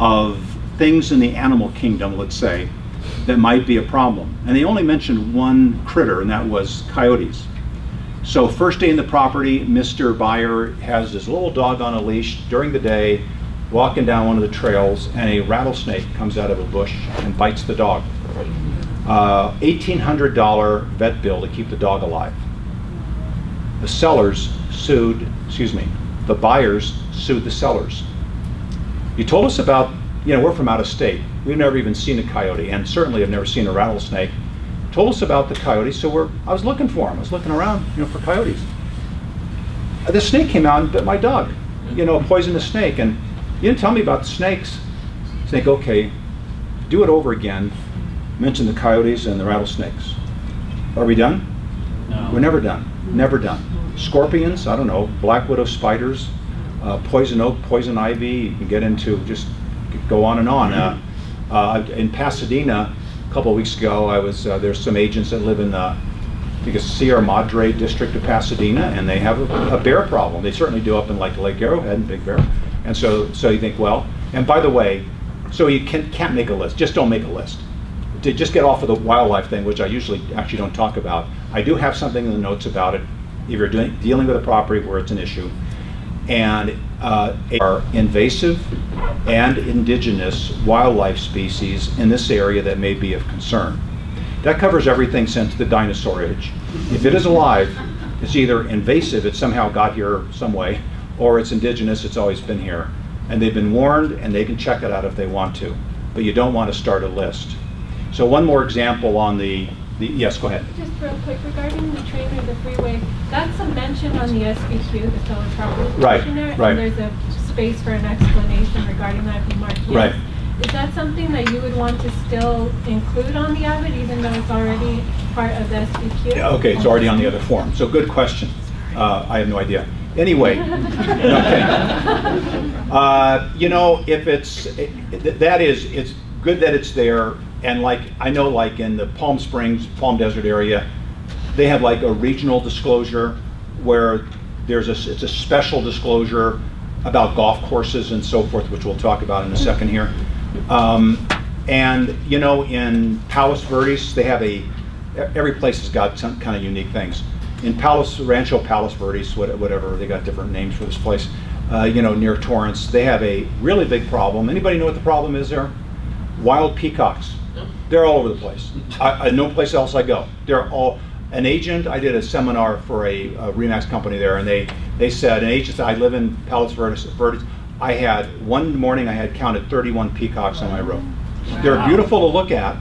of things in the animal kingdom, let's say, that might be a problem. And they only mentioned one critter, and that was coyotes. So first day in the property, Mr. Buyer has his little dog on a leash during the day, walking down one of the trails, and a rattlesnake comes out of a bush and bites the dog. Uh, $1,800 vet bill to keep the dog alive. The sellers sued, excuse me, the buyers sued the sellers. You told us about, you know, we're from out of state. We've never even seen a coyote, and certainly have never seen a rattlesnake. Told us about the coyotes, so we're, I was looking for them. I was looking around, you know, for coyotes. The snake came out and bit my dog, you know, a poisonous snake, and you didn't tell me about the snakes. Snake, okay, do it over again. Mention the coyotes and the rattlesnakes. Are we done? No. We're never done. Never done. Scorpions, I don't know, black widow spiders, uh, poison oak, poison ivy. You can get into just go on and on. Uh, uh, in Pasadena, couple of weeks ago, I was uh, there's some agents that live in the I think it's Sierra Madre district of Pasadena, and they have a, a bear problem. They certainly do up in like Lake Arrowhead and Big Bear. And so, so you think, well, and by the way, so you can, can't make a list. Just don't make a list to just get off of the wildlife thing, which I usually actually don't talk about, I do have something in the notes about it. If you're doing, dealing with a property where it's an issue, and uh, are invasive and indigenous wildlife species in this area that may be of concern. That covers everything since the dinosaur age. If it is alive, it's either invasive, it somehow got here some way, or it's indigenous, it's always been here. And they've been warned, and they can check it out if they want to. But you don't want to start a list. So one more example on the, the yes, go ahead. Just real quick, regarding the train or the freeway, that's a mention on the SPQ, the Stolen Property Right, Questionnaire, right. and there's a space for an explanation regarding that if you mark yes. Right. Is that something that you would want to still include on the AVID, even though it's already part of the SPQ? Yeah, Okay, it's already on the other form. So good question. Uh, I have no idea. Anyway, okay. Uh, you know, if it's, it, it- that is, it's good that it's there. And like, I know like in the Palm Springs, Palm Desert area, they have like a regional disclosure where there's a, it's a special disclosure about golf courses and so forth, which we'll talk about in a second here. Um, and you know, in Palos Verdes, they have a every place has got some kind of unique things. In Palos, Rancho Palos Verdes, whatever, they got different names for this place. Uh, you know, near Torrance, they have a really big problem. Anybody know what the problem is there? Wild peacocks. They're all over the place. I, I, no place else I go. They're all, an agent, I did a seminar for a, a Remax company there, and they, they said, an agent said, I live in Palos Verdes, Verdes. I had, one morning I had counted 31 peacocks on my roof. They're beautiful to look at,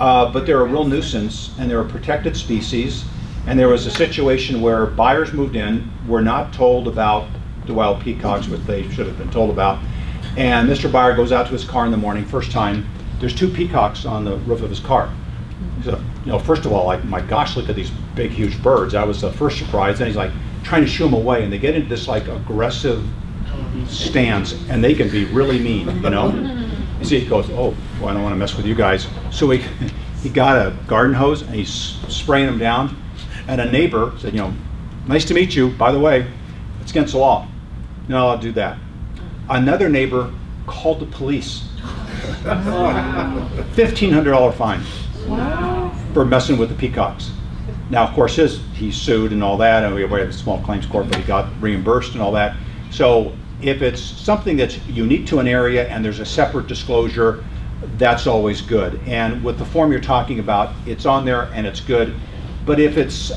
uh, but they're a real nuisance, and they're a protected species. And there was a situation where buyers moved in, were not told about the wild peacocks, which they should have been told about. And Mr. Buyer goes out to his car in the morning, first time, there's two peacocks on the roof of his car. Said, you know, first of all, like, my gosh, look at these big, huge birds. That was the first surprise. Then he's like trying to shoo them away, and they get into this like aggressive stance, and they can be really mean, you know? You see, he goes, oh, well, I don't want to mess with you guys. So he, he got a garden hose, and he's spraying them down. And a neighbor said, you know, nice to meet you. By the way, it's against the law. No, I'll do that. Another neighbor called the police. $1,500 fine for messing with the peacocks. Now, of course, his, he sued and all that, and we we have a small claims court, but he got reimbursed and all that. So If it's something that's unique to an area and there's a separate disclosure, that's always good. And with the form you're talking about, it's on there and it's good. But if it's,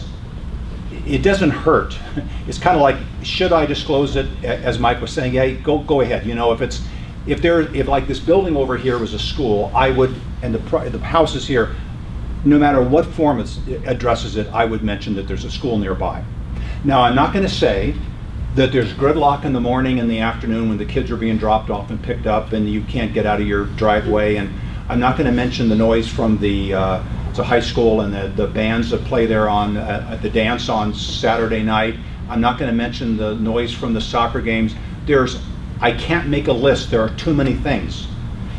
it doesn't hurt. It's kind of like, should I disclose it? As Mike was saying, yeah, go, go ahead. You know, if it's, if there, if like this building over here was a school, I would, and the, the house is here, no matter what form it addresses it, I would mention that there's a school nearby. Now, I'm not going to say that there's gridlock in the morning and the afternoon when the kids are being dropped off and picked up and you can't get out of your driveway. And I'm not going to mention the noise from the, uh, high school and the, the bands that play there on, uh, at the dance on Saturday night. I'm not going to mention the noise from the soccer games. There's, I can't make a list. There are too many things.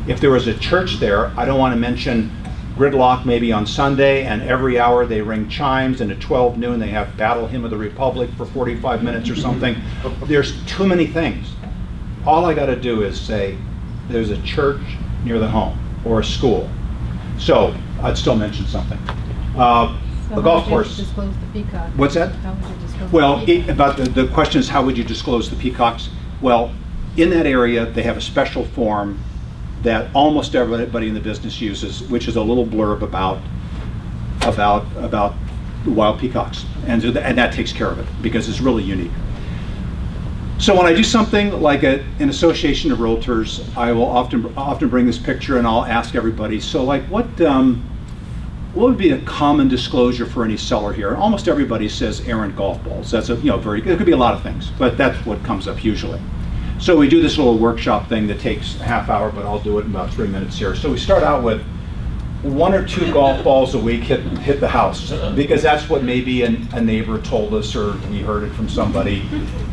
If there was a church there, I don't want to mention gridlock maybe on Sunday, and every hour they ring chimes, and at 12 noon they have Battle Hymn of the Republic for 45 minutes or something. There's too many things. All I got to do is say, there's a church near the home, or a school. So, I'd still mention something. Uh, So A golf course. What's that? How would you disclose? Well, the it, about the, the question is how would you disclose the peacocks? Well, in that area, they have a special form that almost everybody in the business uses, which is a little blurb about, about, about the wild peacocks. And, and that takes care of it, because it's really unique. So when I do something like a, an association of realtors, I will often, often bring this picture and I'll ask everybody, so like what, um, what would be a common disclosure for any seller here? Almost everybody says errant golf balls. That's a, you know, very, it could be a lot of things, but that's what comes up usually. So we do this little workshop thing that takes a half hour, but I'll do it in about three minutes here. So we start out with one or two golf balls a week hit, hit the house, because that's what maybe an, a neighbor told us, or we heard it from somebody.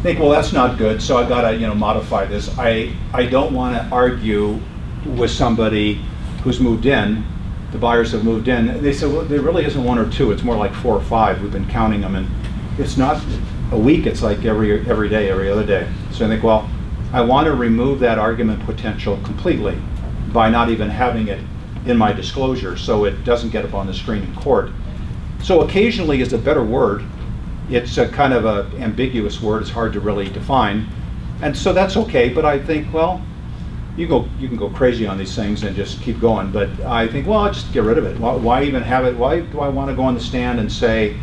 Think, well, that's not good, so I gotta, you know, modify this. I, I don't wanna argue with somebody who's moved in, the buyers have moved in. They said, well, there really isn't one or two, it's more like four or five, we've been counting them, and it's not a week, it's like every, every day, every other day. So I think, well, I wanna remove that argument potential completely by not even having it in my disclosure, so it doesn't get up on the screen in court. So occasionally is a better word. It's a kind of a ambiguous word, it's hard to really define. And so that's okay, but I think, well, you go, you can go crazy on these things and just keep going, but I think, well, I'll just get rid of it. Why, why even have it, why do I want to go on the stand and say,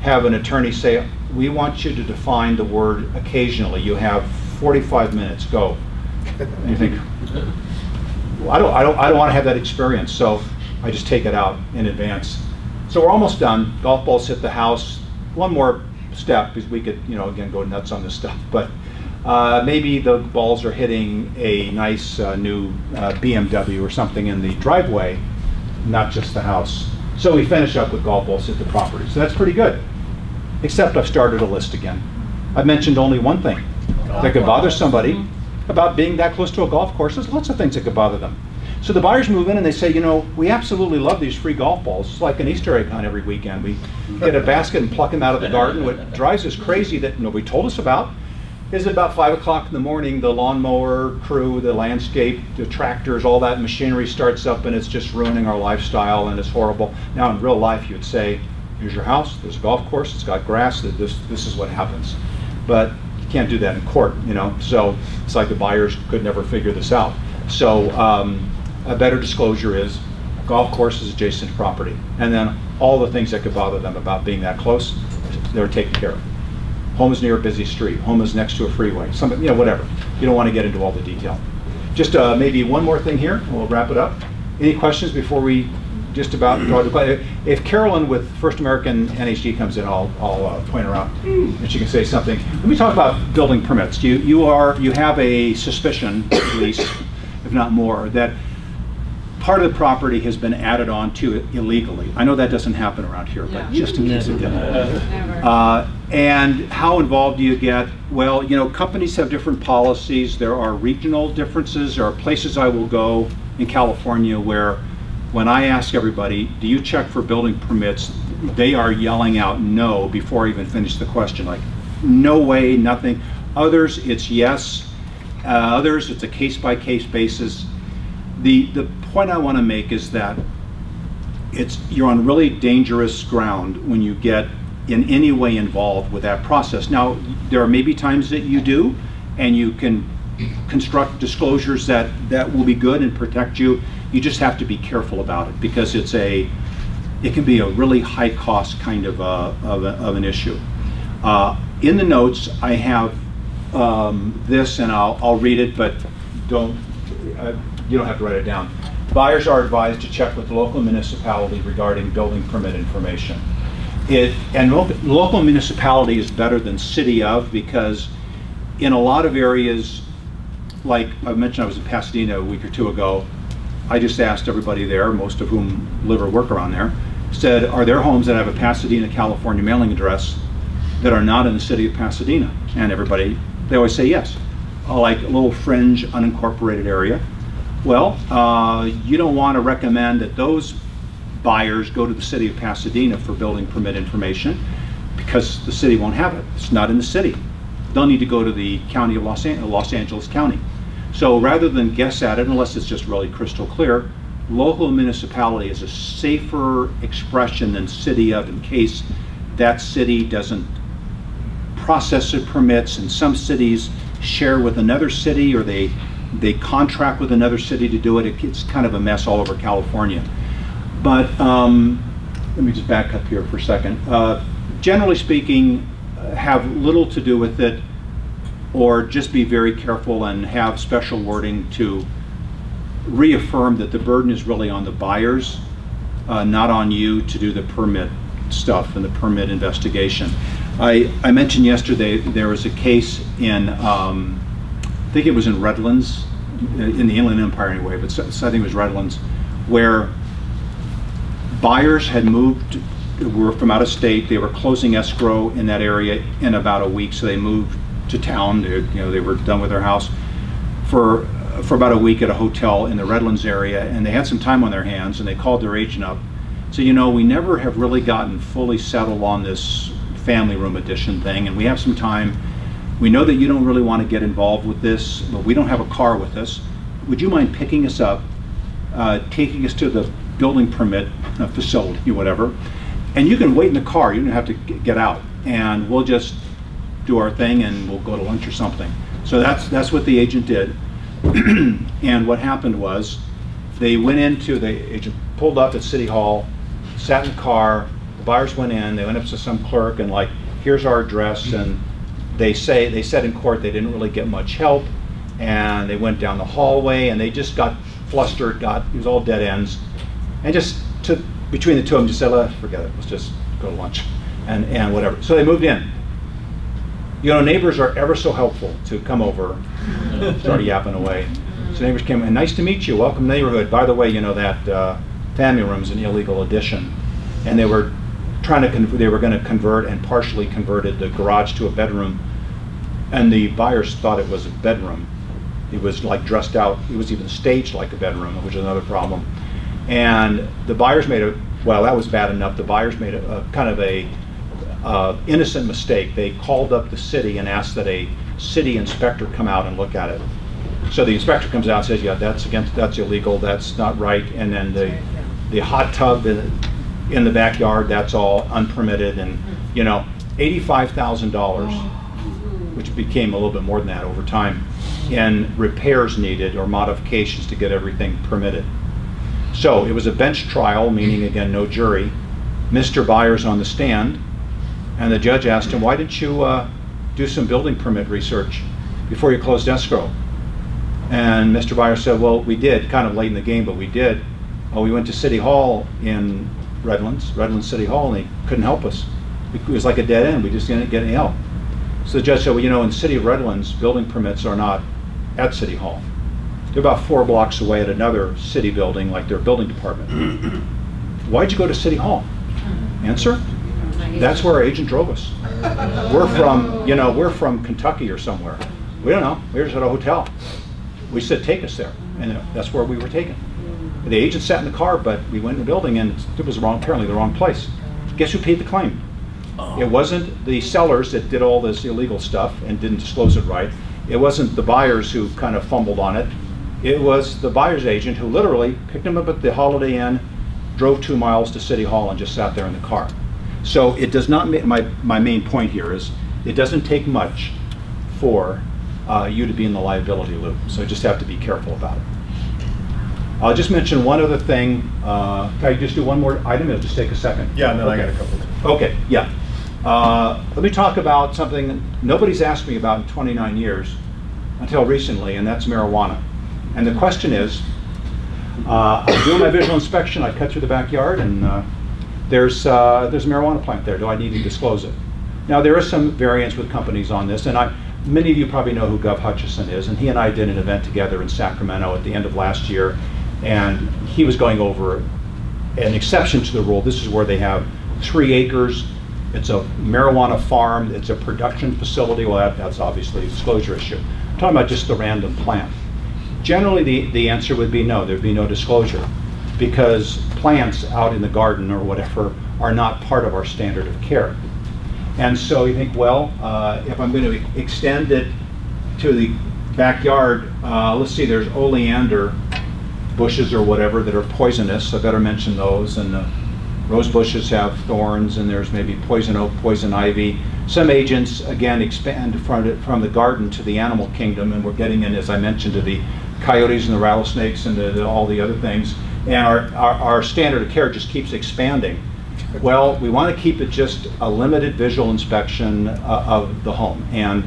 have an attorney say, we want you to define the word occasionally, you have 45 minutes, go. And you think, well, I don't, I don't, I don't want to have that experience, so I just take it out in advance. So we're almost done. Golf balls hit the house. One more step, because we could, you know, again, go nuts on this stuff, but uh, maybe the balls are hitting a nice uh, new uh, BMW or something in the driveway, not just the house. So we finish up with golf balls hit the property. So that's pretty good. Except I've started a list again. I've mentioned only one thing that could bother somebody about being that close to a golf course. There's lots of things that could bother them. So the buyers move in and they say, you know, we absolutely love these free golf balls. It's like an Easter egg hunt every weekend. We get a basket and pluck them out of the garden. What drives us crazy that nobody told us about is about five o'clock in the morning, the lawnmower crew, the landscape, the tractors, all that machinery starts up and it's just ruining our lifestyle and it's horrible. Now in real life, you'd say, here's your house, there's a golf course, it's got grass, this, this is what happens. But can't do that in court, you know, so it's like the buyers could never figure this out. So um, a better disclosure is golf course is adjacent to property. And then all the things that could bother them about being that close, they're taken care of. Home is near a busy street, home is next to a freeway, something, you know, whatever. You don't want to get into all the detail. Just uh, maybe one more thing here, we'll wrap it up. Any questions before we just about draw the que- If Carolyn with First American NHD comes in, I'll, I'll uh, point her out, and she can say something. Let me talk about building permits. You, you are, you have a suspicion, at least, if not more, that part of the property has been added on to it illegally. I know that doesn't happen around here, but just in case it did. Uh, And how involved do you get? Well, you know, companies have different policies. There are regional differences. There are places I will go in California where when I ask everybody, do you check for building permits? They are yelling out no before I even finish the question, like, no way, nothing. Others, it's yes. Uh, Others, it's a case-by-case basis. The, the point I want to make is that it's, you're on really dangerous ground when you get in any way involved with that process. Now, there are maybe times that you do, and you can construct disclosures that, that will be good and protect you. You just have to be careful about it because it's a, it can be a really high cost kind of, a, of, a, of an issue. Uh, in the notes, I have um, this, and I'll, I'll read it, but don't, uh, you don't have to write it down. Buyers are advised to check with the local municipality regarding building permit information. It, and lo local municipality is better than city of because in a lot of areas, like I mentioned, I was in Pasadena a week or two ago. I just asked everybody there, most of whom live or work around there, said, are there homes that have a Pasadena, California mailing address that are not in the city of Pasadena? And everybody, they always say yes. Uh, like a little fringe unincorporated area. Well, uh, you don't want to recommend that those buyers go to the city of Pasadena for building permit information because the city won't have it. It's not in the city. They'll need to go to the county of Los, An Los Angeles County. So rather than guess at it, unless it's just really crystal clear, local municipality is a safer expression than city of in case that city doesn't process the permits and some cities share with another city or they they contract with another city to do it. it it's kind of a mess all over California. But um, let me just back up here for a second. Uh, generally speaking, have little to do with it or just be very careful and have special wording to reaffirm that the burden is really on the buyers, uh, not on you to do the permit stuff and the permit investigation. I, I mentioned yesterday there was a case in, um, I think it was in Redlands, in the Inland Empire anyway, but I think it was Redlands, where buyers had moved, were from out of state, they were closing escrow in that area in about a week, so they moved to town, they, you know, they were done with their house for, for about a week at a hotel in the Redlands area, and they had some time on their hands, and they called their agent up. So, you know, we never have really gotten fully settled on this family room edition thing, and we have some time. We know that you don't really want to get involved with this, but we don't have a car with us. Would you mind picking us up, uh, taking us to the building permit uh, facility, whatever, and you can wait in the car. You don't have to get out, and we'll just do our thing, and we'll go to lunch or something. So that's that's what the agent did. and what happened was, they went into the agent pulled up at City Hall, sat in the car, the buyers went in, they went up to some clerk and like, here's our address, and they say, they said in court they didn't really get much help, and they went down the hallway, and they just got flustered, got, it was all dead ends, and just to, between the two of them, just said, "Let's forget it, let's just go to lunch, and, and whatever. So they moved in. You know, neighbors are ever so helpful to come over, start yapping away. So neighbors came, and nice to meet you, welcome neighborhood. By the way, you know, that uh, family room is an illegal addition. And they were trying to, they were going to convert and partially converted the garage to a bedroom. And the buyers thought it was a bedroom. It was like dressed out, it was even staged like a bedroom, which is another problem. And the buyers made a, well, that was bad enough. The buyers made a, a kind of a uh, innocent mistake. They called up the city and asked that a city inspector come out and look at it. So the inspector comes out and says, yeah, that's against, that's illegal, that's not right. And then the, the hot tub in, in the backyard, that's all unpermitted and, you know, $85,000, which became a little bit more than that over time, in repairs needed or modifications to get everything permitted. So it was a bench trial, meaning again, no jury. Mr. Byers on the stand, and the judge asked him, why didn't you uh, do some building permit research before you closed escrow? And Mr. Byers said, well, we did, kind of late in the game, but we did. Well, we went to City Hall in Redlands, Redlands City Hall, and they couldn't help us. It was like a dead end. We just didn't get any help. So the judge said, well, you know, in the city of Redlands, building permits are not at City Hall. They're about four blocks away at another city building, like their building department. Why'd you go to City Hall? Answer? That's where our agent drove us. We're from, you know, we're from Kentucky or somewhere. We don't know. We were just at a hotel. We said, take us there. And that's where we were taken. The agent sat in the car, but we went in the building and it was wrong, apparently the wrong place. Guess who paid the claim? Oh. It wasn't the sellers that did all this illegal stuff and didn't disclose it right. It wasn't the buyers who kind of fumbled on it. It was the buyer's agent who literally picked them up at the Holiday Inn, drove two miles to City Hall and just sat there in the car. So it does not, my, my main point here is, it doesn't take much for uh, you to be in the liability loop. So you just have to be careful about it. I'll just mention one other thing. Uh, Can I just do one more item? It'll just take a second. Yeah, and then I got a Okay. couple. Okay, yeah. Uh, Let me talk about something nobody's asked me about in 29 years until recently, and that's marijuana. And the question is, uh, I'm doing my visual inspection, I cut through the backyard, and uh, there's, uh, there's a marijuana plant there. Do I need to disclose it? Now, there is some variance with companies on this, and I, many of you probably know who Gov Hutchison is, and he and I did an event together in Sacramento at the end of last year, and he was going over an exception to the rule. This is where they have three acres. It's a marijuana farm. It's a production facility. Well, that, that's obviously a disclosure issue. I'm talking about just the random plant. Generally, the, the answer would be no, there'd be no disclosure because plants out in the garden or whatever are not part of our standard of care. And so you think, well, uh, if I'm going to extend it to the backyard, uh, let's see, there's oleander bushes or whatever that are poisonous, I better mention those. And uh, rose bushes have thorns, and there's maybe poison oak, poison ivy. Some agents, again, expand from, from the garden to the animal kingdom, and we're getting in, as I mentioned, to the coyotes and the rattlesnakes and the, the- all the other things. And our, our, our standard of care just keeps expanding. Well, we want to keep it just a limited visual inspection uh, of the home. And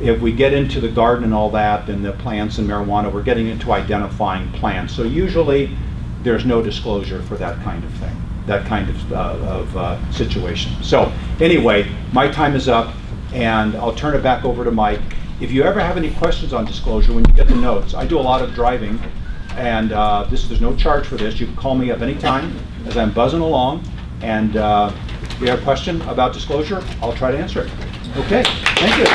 if we get into the garden and all that, and the plants and marijuana, we're getting into identifying plants. So usually, there's no disclosure for that kind of thing, that kind of, uh, of uh, situation. So anyway, my time is up, and I'll turn it back over to Mike. If you ever have any questions on disclosure, when you get the notes, I do a lot of driving, and uh, this, there's no charge for this. You can call me up anytime as I'm buzzing along, and uh, if you have a question about disclosure, I'll try to answer it. Okay, thank you.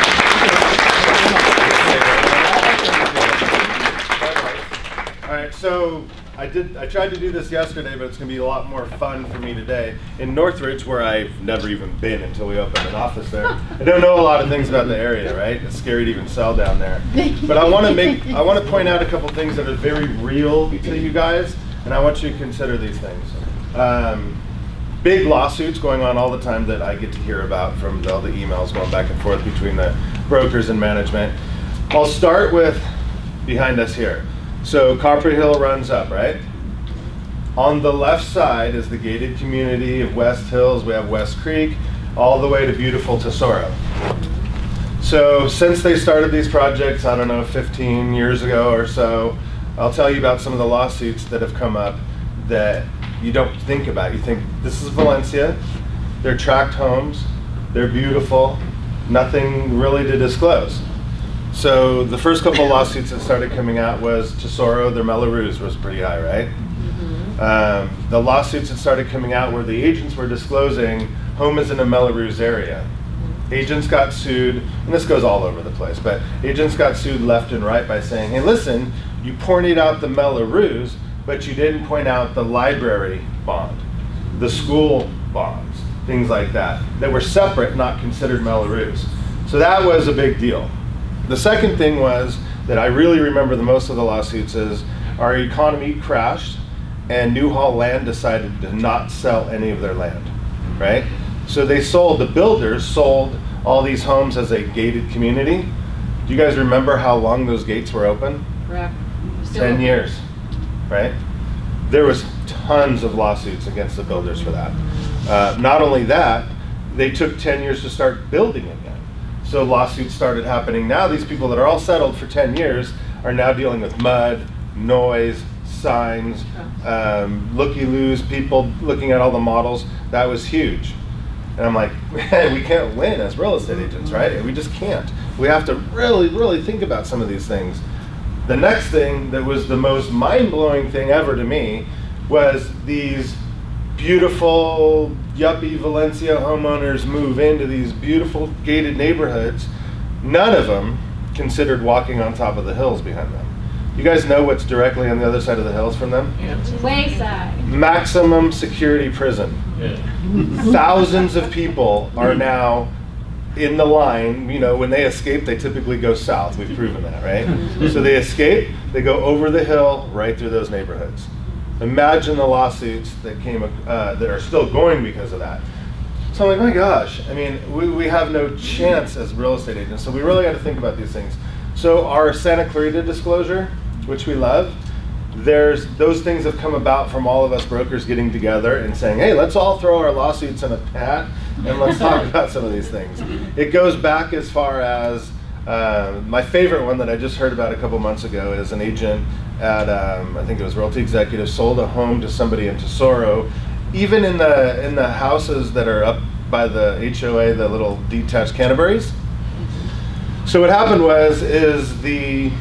All right, so I did. I tried to do this yesterday, but it's going to be a lot more fun for me today. In Northridge, where I've never even been until we opened an office there, I don't know a lot of things about the area. Right? It's scary to even sell down there. But I want to make. I want to point out a couple things that are very real to you guys, and I want you to consider these things. Um, big lawsuits going on all the time that I get to hear about from all the emails going back and forth between the brokers and management. I'll start with behind us here. So Copper Hill runs up, right? On the left side is the gated community of West Hills. We have West Creek, all the way to beautiful Tesoro. So since they started these projects, I don't know, 15 years ago or so, I'll tell you about some of the lawsuits that have come up that you don't think about. You think this is Valencia, they're tract homes, they're beautiful, nothing really to disclose. So the first couple of lawsuits that started coming out was Tesoro, their Mello-Roos was pretty high, right? Um, the lawsuits that started coming out were the agents were disclosing home is in a Mello-Roos area. Agents got sued, and this goes all over the place, but agents got sued left and right by saying, hey, listen, you pointed out the Mello-Roos, but you didn't point out the library bond, the school bonds, things like that, that were separate, not considered Mello-Roos. So that was a big deal. The second thing was that I really remember the most of the lawsuits is our economy crashed and Newhall Land decided to not sell any of their land, right? So they sold, the builders sold all these homes as a gated community. Do you guys remember how long those gates were open? Correct. 10 years, right? There was tons of lawsuits against the builders for that. Uh, not only that, they took 10 years to start building again. So lawsuits started happening. Now these people that are all settled for 10 years are now dealing with mud, noise, signs, um, looky-loos, people looking at all the models. That was huge. And I'm like, man, we can't win as real estate agents, right? We just can't. We have to really, really think about some of these things. The next thing that was the most mind-blowing thing ever to me was these beautiful yuppie Valencia homeowners move into these beautiful gated neighborhoods. None of them considered walking on top of the hills behind them. You guys know what's directly on the other side of the hills from them? Wayside. Maximum security prison. Yeah. Thousands of people are now in the line. You know, when they escape, they typically go south. We've proven that, right? so they escape, they go over the hill, right through those neighborhoods. Imagine the lawsuits that came, uh, that are still going because of that. So I'm like, my gosh, I mean, we, we have no chance as real estate agents. So we really got to think about these things. So our Santa Clarita disclosure, which we love, there's those things have come about from all of us brokers getting together and saying, hey, let's all throw our lawsuits in a hat and let's talk about some of these things. It goes back as far as uh, my favorite one that I just heard about a couple months ago is an agent at um, I think it was Realty Executive sold a home to somebody in Tesoro. Even in the in the houses that are up by the HOA, the little detached Canterbury's. So what happened was is the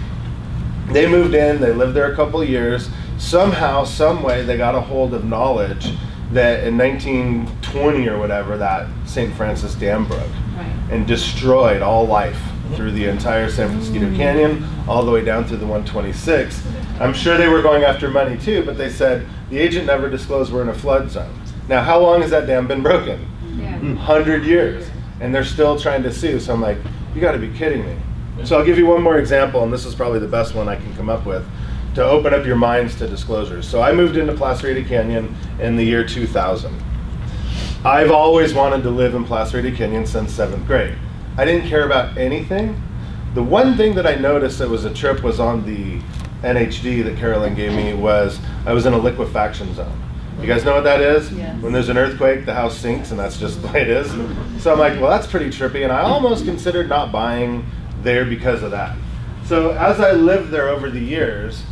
they moved in, they lived there a couple of years. Somehow, some way, they got a hold of knowledge that in 1920 or whatever, that St. Francis Dam broke Right. and destroyed all life through the entire San Francisquito Canyon, all the way down through the 126. I'm sure they were going after money too, but they said the agent never disclosed we're in a flood zone. Now, how long has that dam been broken? Yeah. 100 years. And they're still trying to sue. So I'm like, you got to be kidding me. So I'll give you one more example, and this is probably the best one I can come up with to open up your minds to disclosures. So I moved into Placerita Canyon in the year 2000. I've always wanted to live in Placerita Canyon since seventh grade. I didn't care about anything. The one thing that I noticed that was a trip was on the NHD that Carolyn gave me was I was in a liquefaction zone. You guys know what that is? Yes. When there's an earthquake, the house sinks, and that's just the way it is. So I'm like, well, that's pretty trippy, and I almost considered not buying there because of that. So as I lived there over the years,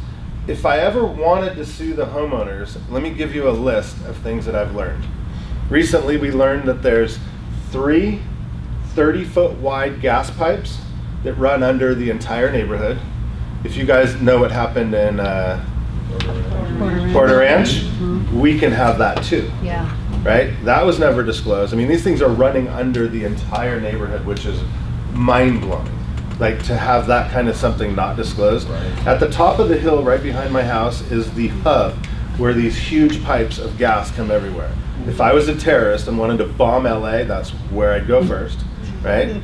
if I ever wanted to sue the homeowners, let me give you a list of things that I've learned. Recently, we learned that there's three 30 foot wide gas pipes that run under the entire neighborhood. If you guys know what happened in uh, Porter Ranch, we can have that too Yeah. right? That was never disclosed. I mean, these things are running under the entire neighborhood, which is mind blowing. Like to have that kind of something not disclosed. Right. At the top of the hill, right behind my house, is the hub where these huge pipes of gas come everywhere. If I was a terrorist and wanted to bomb LA, that's where I'd go first, right?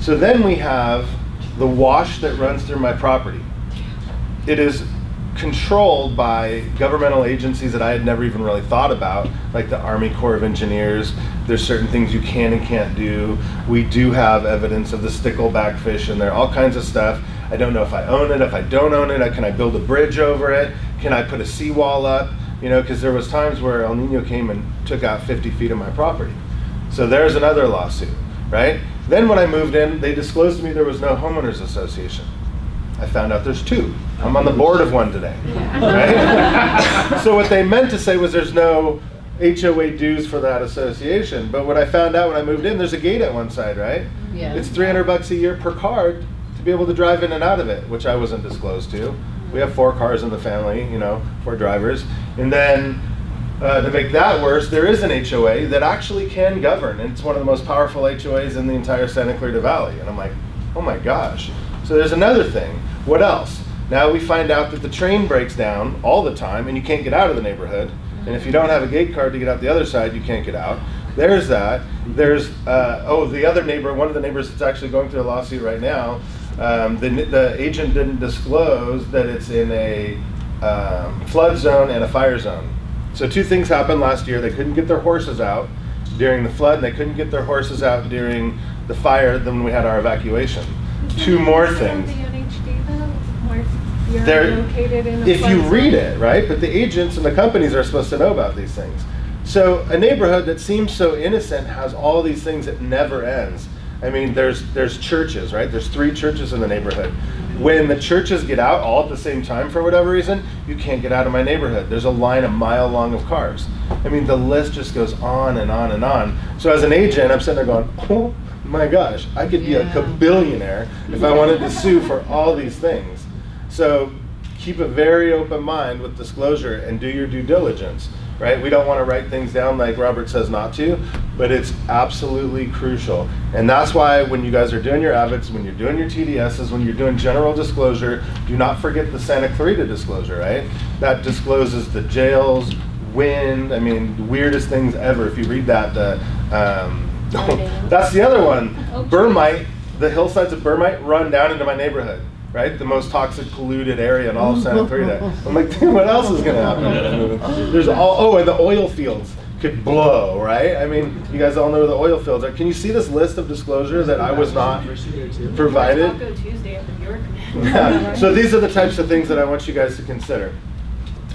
So then we have the wash that runs through my property. It is controlled by governmental agencies that I had never even really thought about, like the Army Corps of Engineers. There's certain things you can and can't do. We do have evidence of the stickleback fish and there, all kinds of stuff. I don't know if I own it, if I don't own it, can I build a bridge over it? Can I put a seawall up? You know, because there was times where El Nino came and took out 50 feet of my property. So there's another lawsuit, right? Then when I moved in, they disclosed to me there was no homeowners association. I found out there's two. I'm on the board of one today. Right? so what they meant to say was there's no HOA dues for that association. But what I found out when I moved in, there's a gate at one side, right? Yeah. It's 300 bucks a year per card to be able to drive in and out of it, which I wasn't disclosed to. We have four cars in the family, you know, four drivers. And then uh, to make that worse, there is an HOA that actually can govern. And it's one of the most powerful HOAs in the entire Santa Clarita Valley. And I'm like, oh my gosh. So there's another thing. What else? Now we find out that the train breaks down all the time and you can't get out of the neighborhood. And if you don't have a gate card to get out the other side, you can't get out. There's that. There's, uh, oh, the other neighbor, one of the neighbors that's actually going through a lawsuit right now, um, the, the agent didn't disclose that it's in a um, flood zone and a fire zone. So two things happened last year. They couldn't get their horses out during the flood, and they couldn't get their horses out during the fire. Then when we had our evacuation. Two more things. The NHD though, They're- located in if you read it, right? But the agents and the companies are supposed to know about these things. So a neighborhood that seems so innocent has all these things that never ends. I mean, there's there's churches, right? There's three churches in the neighborhood. When the churches get out all at the same time for whatever reason, you can't get out of my neighborhood. There's a line a mile long of cars. I mean, the list just goes on and on and on. So as an agent, I'm sitting there going, oh my gosh, I could be a Yeah. billionaire if I wanted to sue for all these things. So keep a very open mind with disclosure and do your due diligence, right? We don't want to write things down like Robert says not to, but it's absolutely crucial. And that's why when you guys are doing your AVIDs, when you're doing your TDSs, when you're doing general disclosure, do not forget the Santa Clarita disclosure, right? That discloses the jails, wind, I mean, the weirdest things ever. If you read that, the, um, that's the other one. Oh, geez. Bermite, the hillsides of Bermite run down into my neighborhood, right? The most toxic polluted area in all of Santa Clarita. I'm like, dude, what else is gonna happen? when I move in? There's all, oh, and the oil fields could blow, right? I mean, you guys all know the oil fields are. Can you see this list of disclosures that I was not provided? I'll go Tuesday up in York. Yeah. So these are the types of things that I want you guys to consider.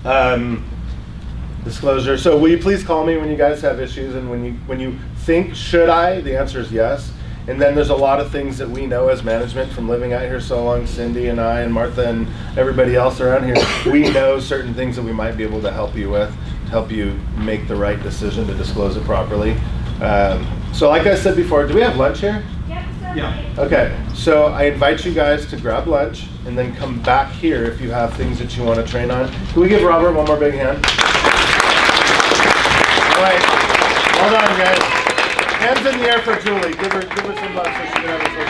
Um, disclosure. So will you please call me when you guys have issues and when you when you think should I? The answer is yes. And then there's a lot of things that we know as management from living out here so long, Cindy and I and Martha and everybody else around here. We know certain things that we might be able to help you with, to help you make the right decision to disclose it properly. Um, so like I said before, do we have lunch here? Yeah. Okay, so I invite you guys to grab lunch and then come back here if you have things that you want to train on. Can we give Robert one more big hand? All right, well done, guys. Hands in the air for Julie. Give her, give her some bucks so she can have a